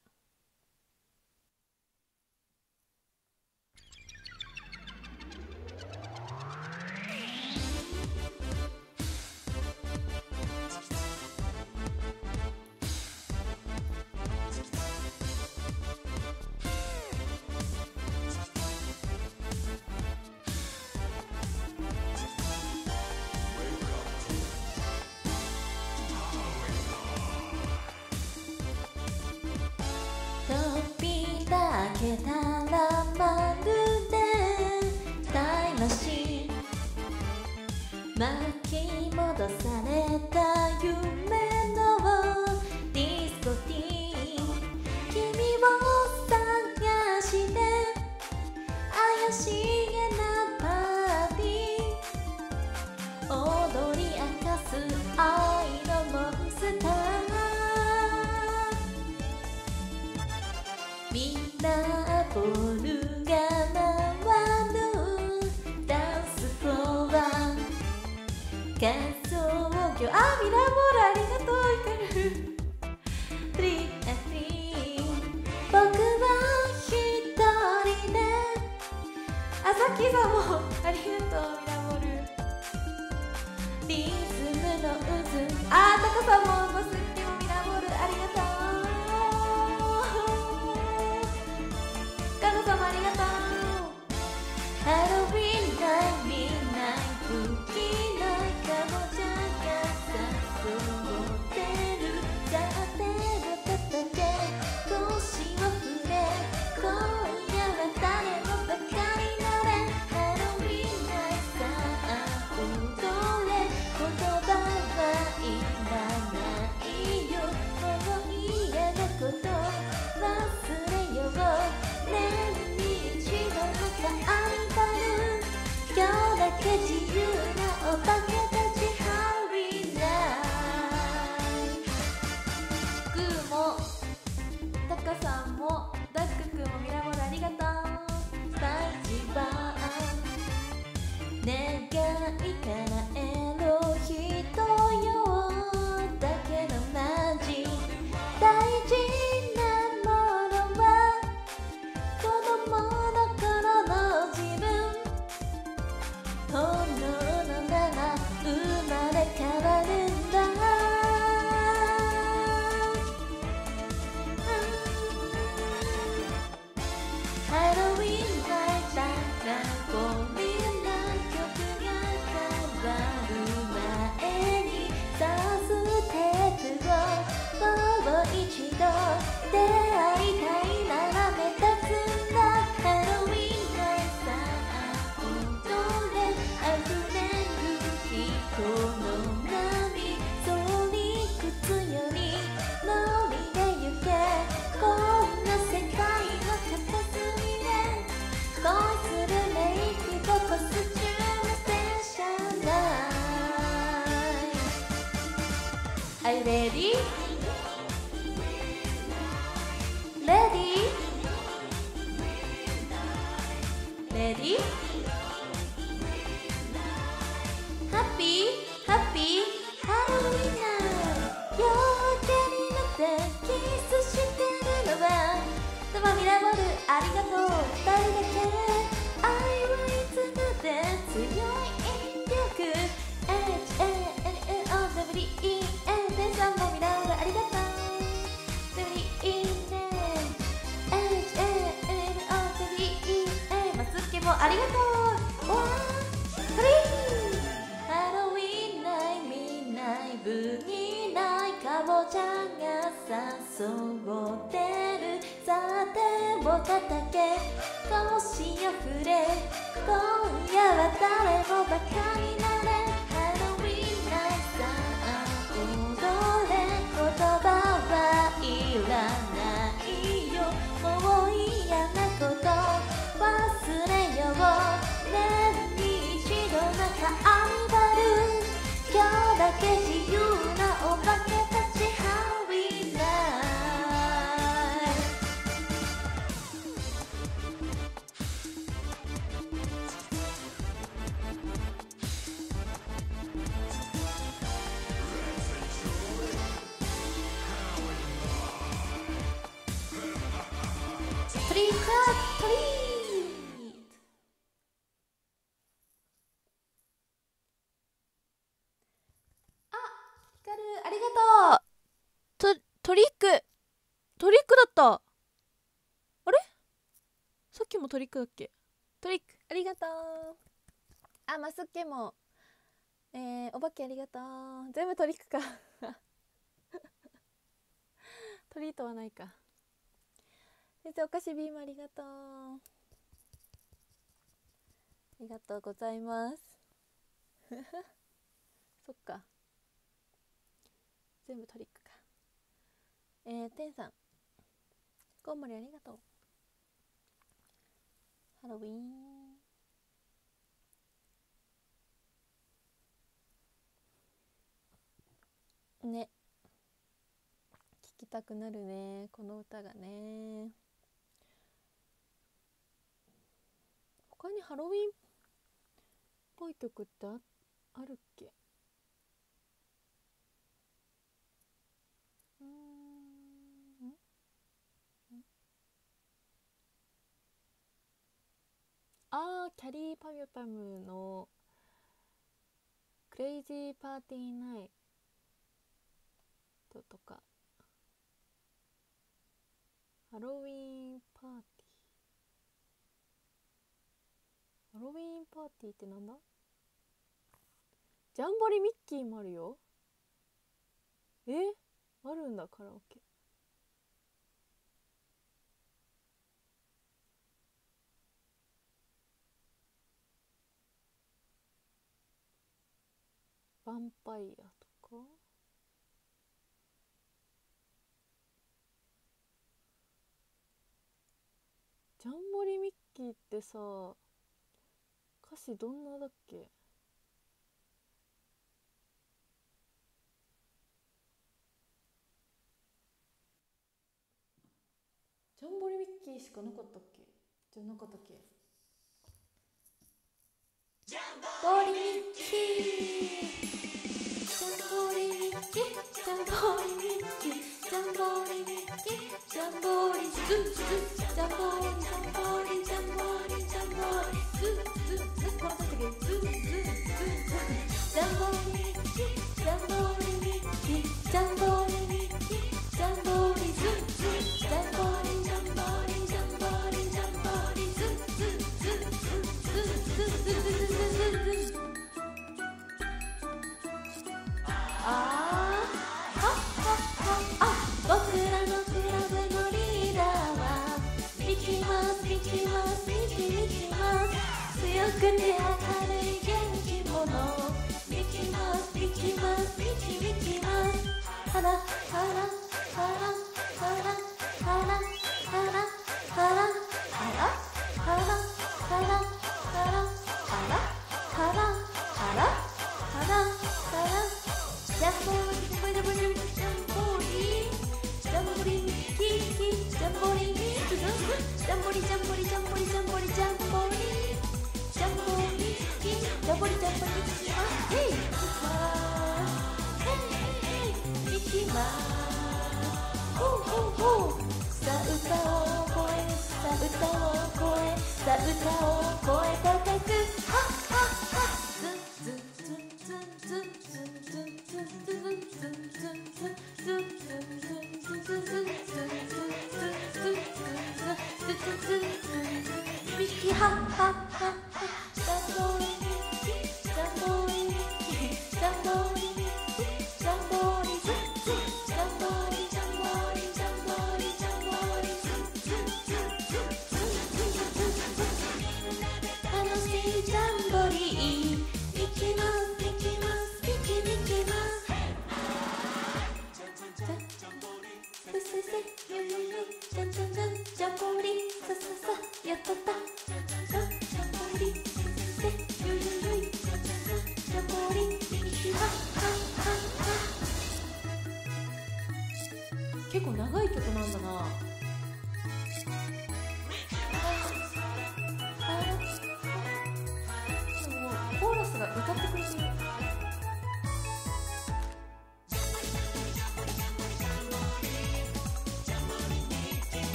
開けたボールが回るダンスフロア仮想業あミラーボールありがとうイカルトリアトリ僕は。一人であさきさんもありがとうミラーボールリズムの渦あタカさんもけ自由なお化け Are you ready? 誘ってるさてを叩け腰を振れ今夜は誰もバカになれハロウィンナイさあ踊れ言葉はいらないよもう嫌なこと忘れよう年に一度の。カーニバル今日だけ自由トリックだっけ？トリック。ありがとう。あマスッケも。えー、お化けありがとう。全部トリックか。トリートはないか。先生お菓子ビームありがとう。ありがとうございます。そっか。全部トリックか。えー、てんさん。コウモリありがとうハロウィンね聞きたくなるね。この歌がね。他にハロウィンっぽい曲ってああるっけうーんんあーきゃりーぱみゅぱみゅの「 Crazy Party Night」とか。ハロウィーンパーティー。ハロウィーンパーティーってなんだ？ジャンボリミッキーもあるよ。え？あるんだカラオケ。ヴァンパイアとか？ジャンボリミッキーってさ歌詞どんなだっけ？ジャンボリミッキーしかなかったっけ？じゃなかったっけ？ボリミッキージャンボリミッキージャンボリミッキージャンボリミッキージャンボリズッズッジャンボリジャンボリジャンボリジャンボリズズズこの時でズズズズジャンボリミッキージャンボリミッキージャンボリミッキージャンボリくて明るい元気者ミキマスミキマスミキミキマスハラハラハラハラハラハラハラハラハラ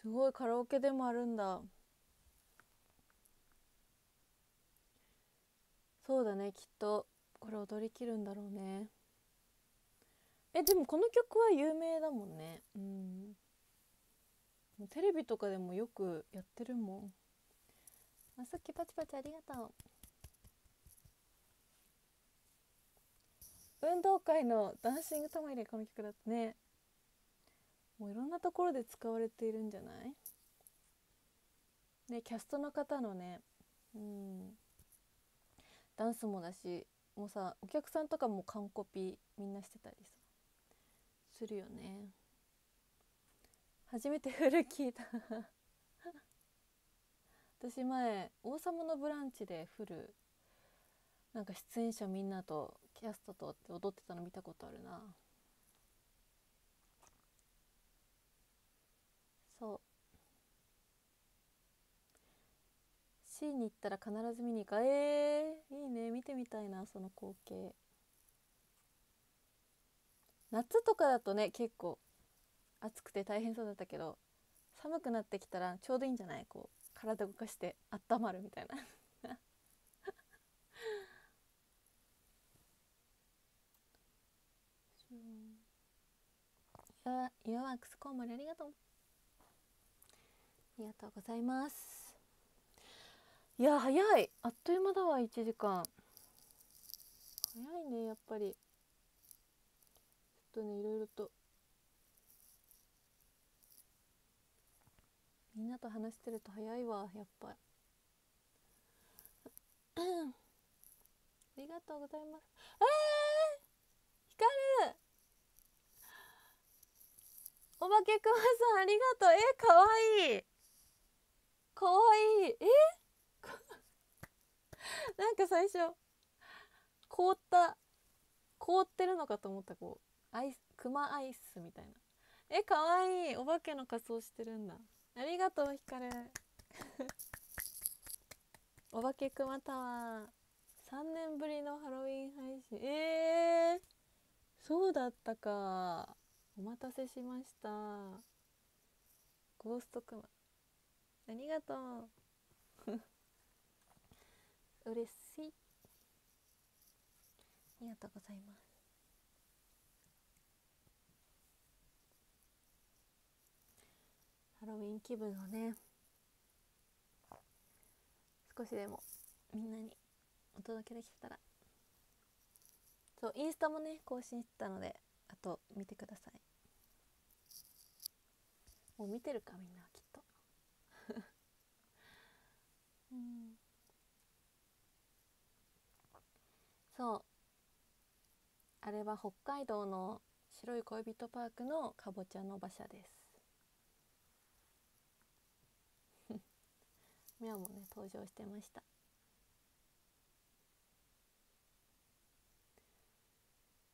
すごいカラオケでもあるんだ。そうだねきっと。これ踊りきるんだろうね。えでもこの曲は有名だもんね。うん。テレビとかでもよくやってるもん。あさっきパチパチありがとう。運動会のダンシング玉入れこの曲だってねもういろんなところで使われているんじゃない？ねキャストの方のねうん。ダンスもだしもうさお客さんとかも完コピみんなしてたりさするよね。初めてフル聞いた。私前「王様のブランチ」でフルなんか出演者みんなとキャストとって踊ってたの見たことあるなそう C に行ったら必ず見に行かえー、いいね。見てみたいなその光景。夏とかだとね結構暑くて大変そうだったけど寒くなってきたらちょうどいいんじゃない？こう体動かして温まるみたいな。いやワークスコウモリありがとう。ありがとうございます。いや早い。あっという間だわ1時間。早いねやっぱり。ちょっとねいろいろと。みんなと話してると早いわやっぱ。ありがとうございます。えー、光る。お化けくまさんありがとう。えかわいい。かわいい。え なんか最初凍った凍ってるのかと思ったこうアイスクマアイスみたいな。えかわいい。お化けの仮装してるんだ。ありがとうひかるお化けくまタワー。3年ぶりのハロウィン配信。えー、そうだったか。お待たせしました。ゴーストクマ。ありがとう。嬉しい。ありがとうございます。ハロウィン気分をね少しでもみんなにお届けできたら。そうインスタもね更新したのであと見てください。もう見てるかみんなきっと。うん。そう。あれは北海道の白い恋人パークのかぼちゃの馬車です。ミャオもね登場してました。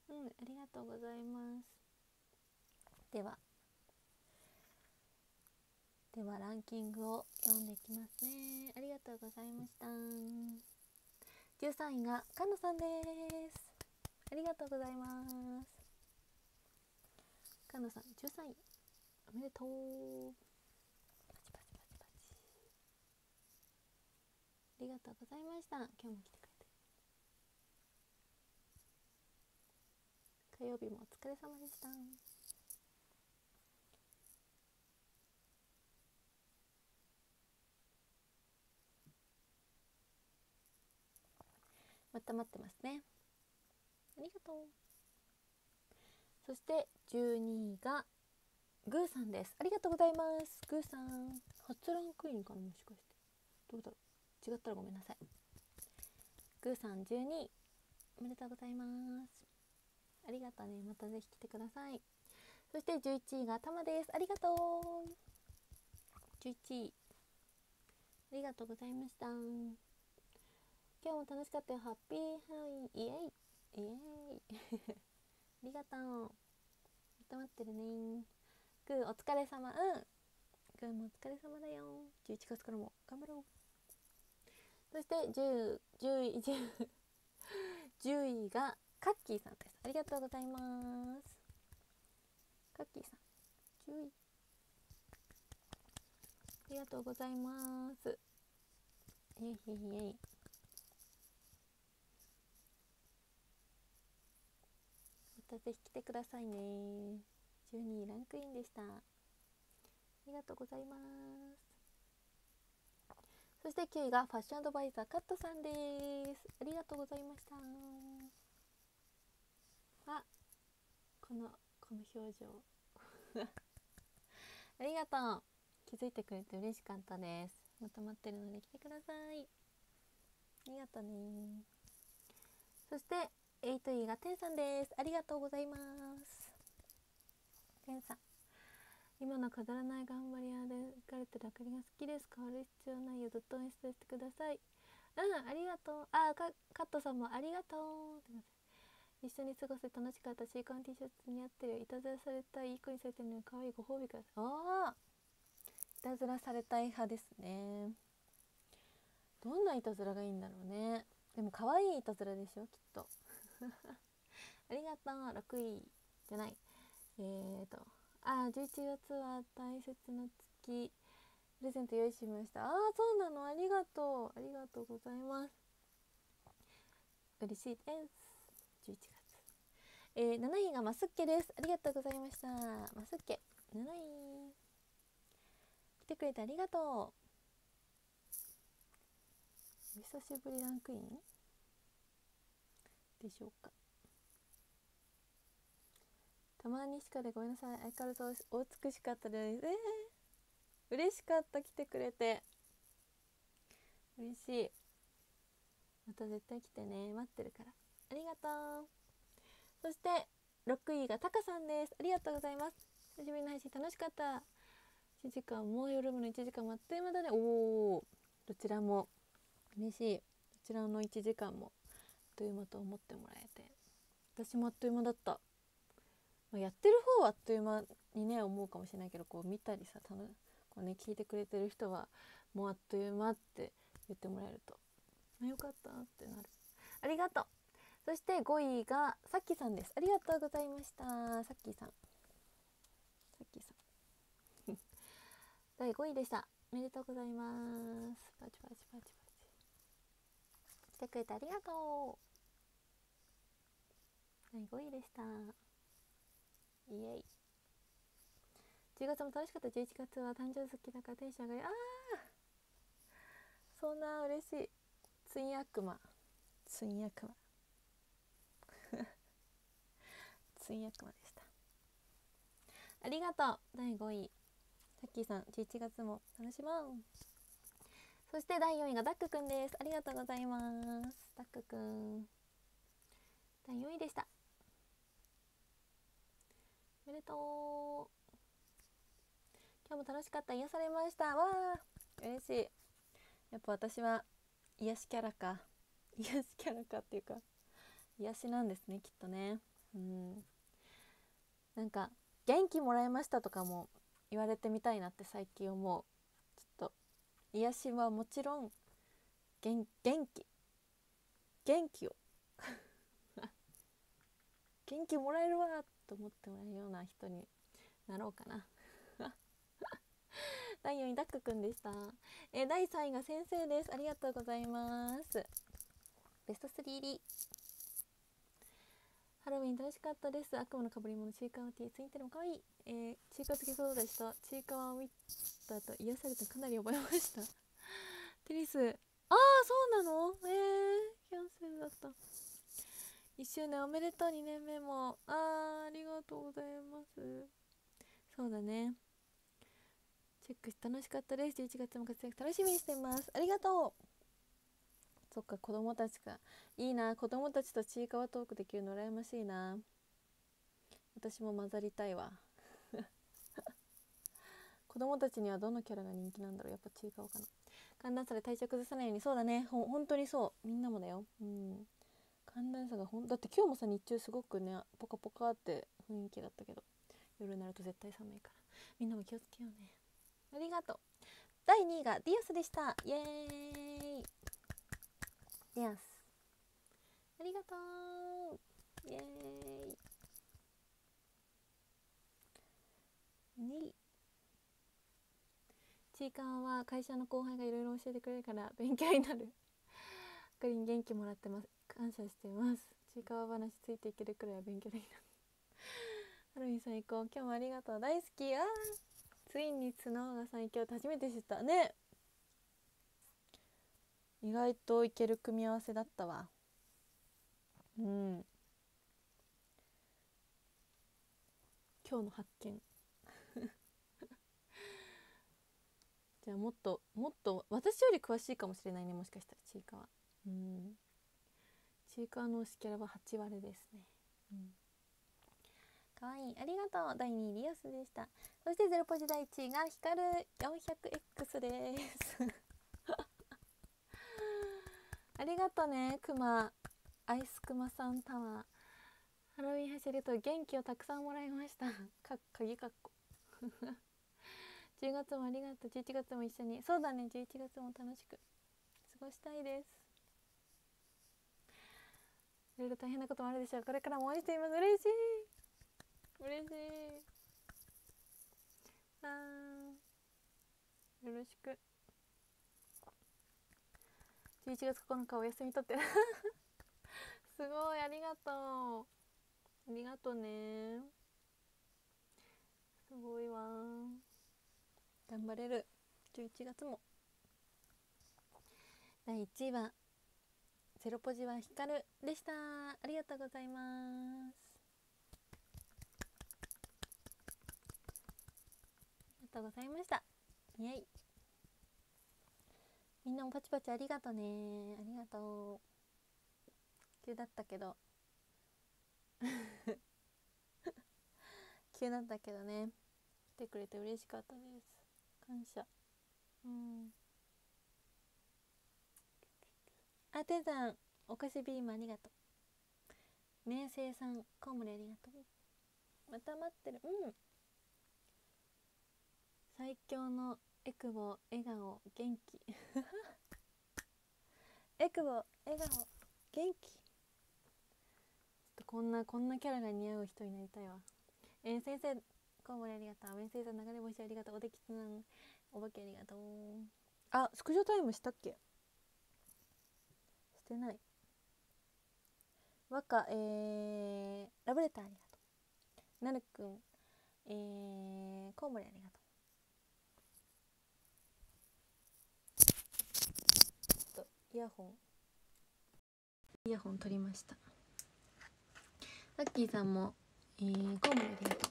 うんありがとうございます。では。ではランキングを読んでいきますね。ありがとうございました。13位がかのさんです。ありがとうございます。かのさん13位おめでとう。パチパチパチパチ。ありがとうございました。今日も来てくれて。火曜日もお疲れ様でした。また待ってますね。ありがとう。そして12位がグーさんです。ありがとうございます。グーさん。初ランクインかなもしかして。どうだろう。違ったらごめんなさい。グーさん12位。おめでとうございます。ありがとうね。またぜひ来てください。そして11位がたまです。ありがとう。11位。ありがとうございました。今日も楽しかったよ。ハッピー。ハイイエイ。イエイ。ありがとう。まってるね。グーお疲れ様。うん。グーもお疲れ様だよ。11月からも頑張ろう。そして10 10位 10, 10位がカッキーさんですありがとうございます。カッキーさん。10位ありがとうございます。イエイイエイイエイまたぜひ来てくださいね。12位ランクインでした。ありがとうございます。そして9位がファッションアドバイザーカットさんです。ありがとうございました。あこのこの表情。ありがとう。気づいてくれて嬉しかったです。また待ってるので来てください。ありがとうね。そして8位がてんさんです。ありがとうございます。てんさん今の飾らない頑張り屋で描かれてる明かりが好きです。変わる必要ないよ。ずっと応援してしてください。うんありがとう。あかカットさんもありがとう。一緒に過ごせ楽しかったシーカン T シャツ似合ってるいたずらされたい？い？い？子にされてるのに可愛い？ご褒美ください？ああい？たずらされたい？派ですねどんない？たずらがい？い？んだろうねでも可愛い？い？たずらでしょきっと ありがとう6位じゃない。えーとあ11月は大切な月。プレゼント用意しました。ああそうなの。ありがとう。ありがとうございます。嬉しいです。11月。えー、7位がマスッケです。ありがとうございました。マスッケ。7位。来てくれてありがとう。お久しぶりランクイン？でしょうか？たまにしかでごめんなさい。相変わらずお美しかったです。えー、嬉しかった。来てくれて。嬉しい。また絶対来てね。待ってるから。ありがとう。そして6位がタカさんです。ありがとうございます。久しぶりの配信楽しかった。1時間もう夜の1時間もあっという間だね。おおどちらも嬉しい。どちらの1時間もという間と思ってもらえて。私もあっという間だった。まあ、やってる方はあっという間にね思うかもしれないけどこう見たりさたのこう、ね、聞いてくれてる人はもうあっという間って言ってもらえると。あよかったってなる。ありがとう。そして5位がさっきさんです。ありがとうございました。さっきさん。さっきさん。第5位でした。おめでとうございます。パチパチパチパチ。てくれてありがとう。第5位でした。イエイ。10月も楽しかった。11月は誕生日好きだからテンション上がり。あーそんな嬉しい。ツイン悪魔ツイン悪魔ツイン悪魔でした。ありがとう。第5位。さっきーさん11月も楽しもうそして第4位がダックくんです。ありがとうございます。ダックくん。第4位でした。おめでとう。今日も楽しかった。癒されました。わー嬉しい。やっぱ私は癒しキャラか。癒しキャラかっていうか癒しなんですねきっとね。うん。なんか元気もらいましたとかも言われてみたいなって最近思う。癒しはもちろん元元気。元気を。元気もらえるわと思ってもらえるような人になろうかな。第4位ダックくんでした、え、第3位が先生です。ありがとうございます。ベスト3入り。ハロウィン楽しかったです。悪魔のかぶり物ちいかわ T ツインテルも可愛い。えー、ちいかわ好きそうでした。ちいかわを見た後癒されてかなり覚えました。テニスああそうなの？えー、キャンセルだった。1周年おめでとう2年目も。あーありがとうございます。そうだね。チェックして楽しかったです。11月も活躍楽しみにしてます。ありがとう。そっか子供たちか。いいな。子供たちとちいかわトークできるの羨ましいな。私も混ざりたいわ。子供たちにはどのキャラが人気なんだろう。やっぱちいかわかな。寒暖差で体調崩さないように。そうだね。ほ本当にそう。みんなもだよ。うん。寒暖差がほんだって今日もさ日中すごくねポカポカって雰囲気だったけど。夜になると絶対寒いから。みんなも気をつけようね。ありがとう。第2位がディアスでした。イエーイ。ディアス。ありがとう。イエーイ。2位。ちいかわは会社の後輩がいろいろ教えてくれるから勉強になる。かりに元気もらってます。感謝してます。ちいかわ話ついていけるくらいは勉強できた ハロウィン最高。今日もありがとう。大好き。あついに角が最強って初めて知った。ね。意外といける組み合わせだったわ。うん。今日の発見。じゃあもっともっと私より詳しいかもしれないねもしかしたらちいかわ。うん。ちいかわの推しキャラは8割ですね。うん。かわい。いありがとう。第2位リオスでした。そしてゼロポジ第1位が光る 400X です。ありがとうねくまアイスくまさんタワー。ハロウィン走ると元気をたくさんもらいました。か鍵かっこ10月もありがとう。11月も一緒に。そうだね。11月も楽しく。過ごしたいです。いろいろ大変なこともあるでしょう。これからも応援しています。嬉しい。嬉しい。あよろしく。11月9日お休み取って。すごい。ありがとう。ありがとうね。すごいわ。頑張れる。11月も。第1位はゼロポジは光るでした。ありがとうございます。ありがとうございました。イエイ。みんなもパチパチありがとね。ありがとう。急だったけど。急だったけどね。来てくれて嬉しかったです。感謝。うん。あてさんお菓子ビームありがとう。明星さんコウモリありがとう。また待ってる。うん。最強のエクボ笑顔元気。エクボ笑顔元気。ちょっとこんなこんなキャラが似合う人になりたいわ。えー、先生コウモリありがとう。面接さん流れ星ありがとう。おできつなんお化けありがとう。あスクショタイムしたっけ？してない。和歌えー、ラブレターありがとう。なるくんえー、コウモリありがとう。イヤホン。イヤホン取りました。さっきーさんも、えー、コウモリありがとう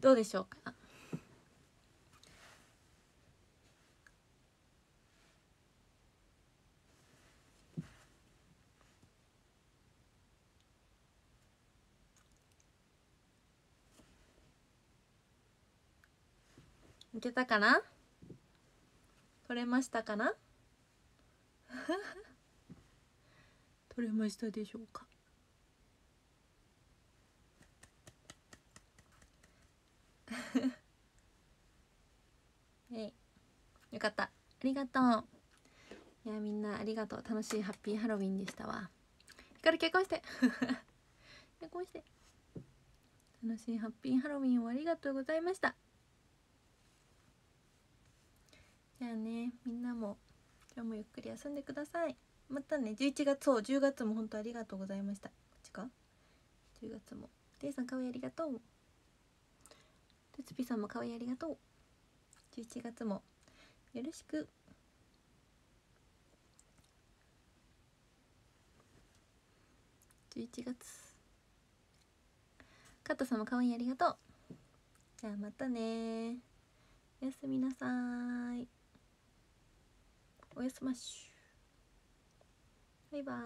どうでしょうか？いけたかな？取れましたかな？取れましたでしょうか？えよかった。ありがとう。いやみんなありがとう。楽しいハッピーハロウィンでしたわ。ひかる結婚して。結婚して。楽しいハッピーハロウィンをありがとうございました。じゃあねみんなも今日もゆっくり休んでください。またね11月そう10月も本当ありがとうございました。こっちか？10月も。ていさんかわいいありがとう。てつぴさんもかわいありがとう。11月も。よろしく。11月。カットさんもかわいいありがとう。じゃあまたね。おやすみなさい。おやすましゅ。バイバイ。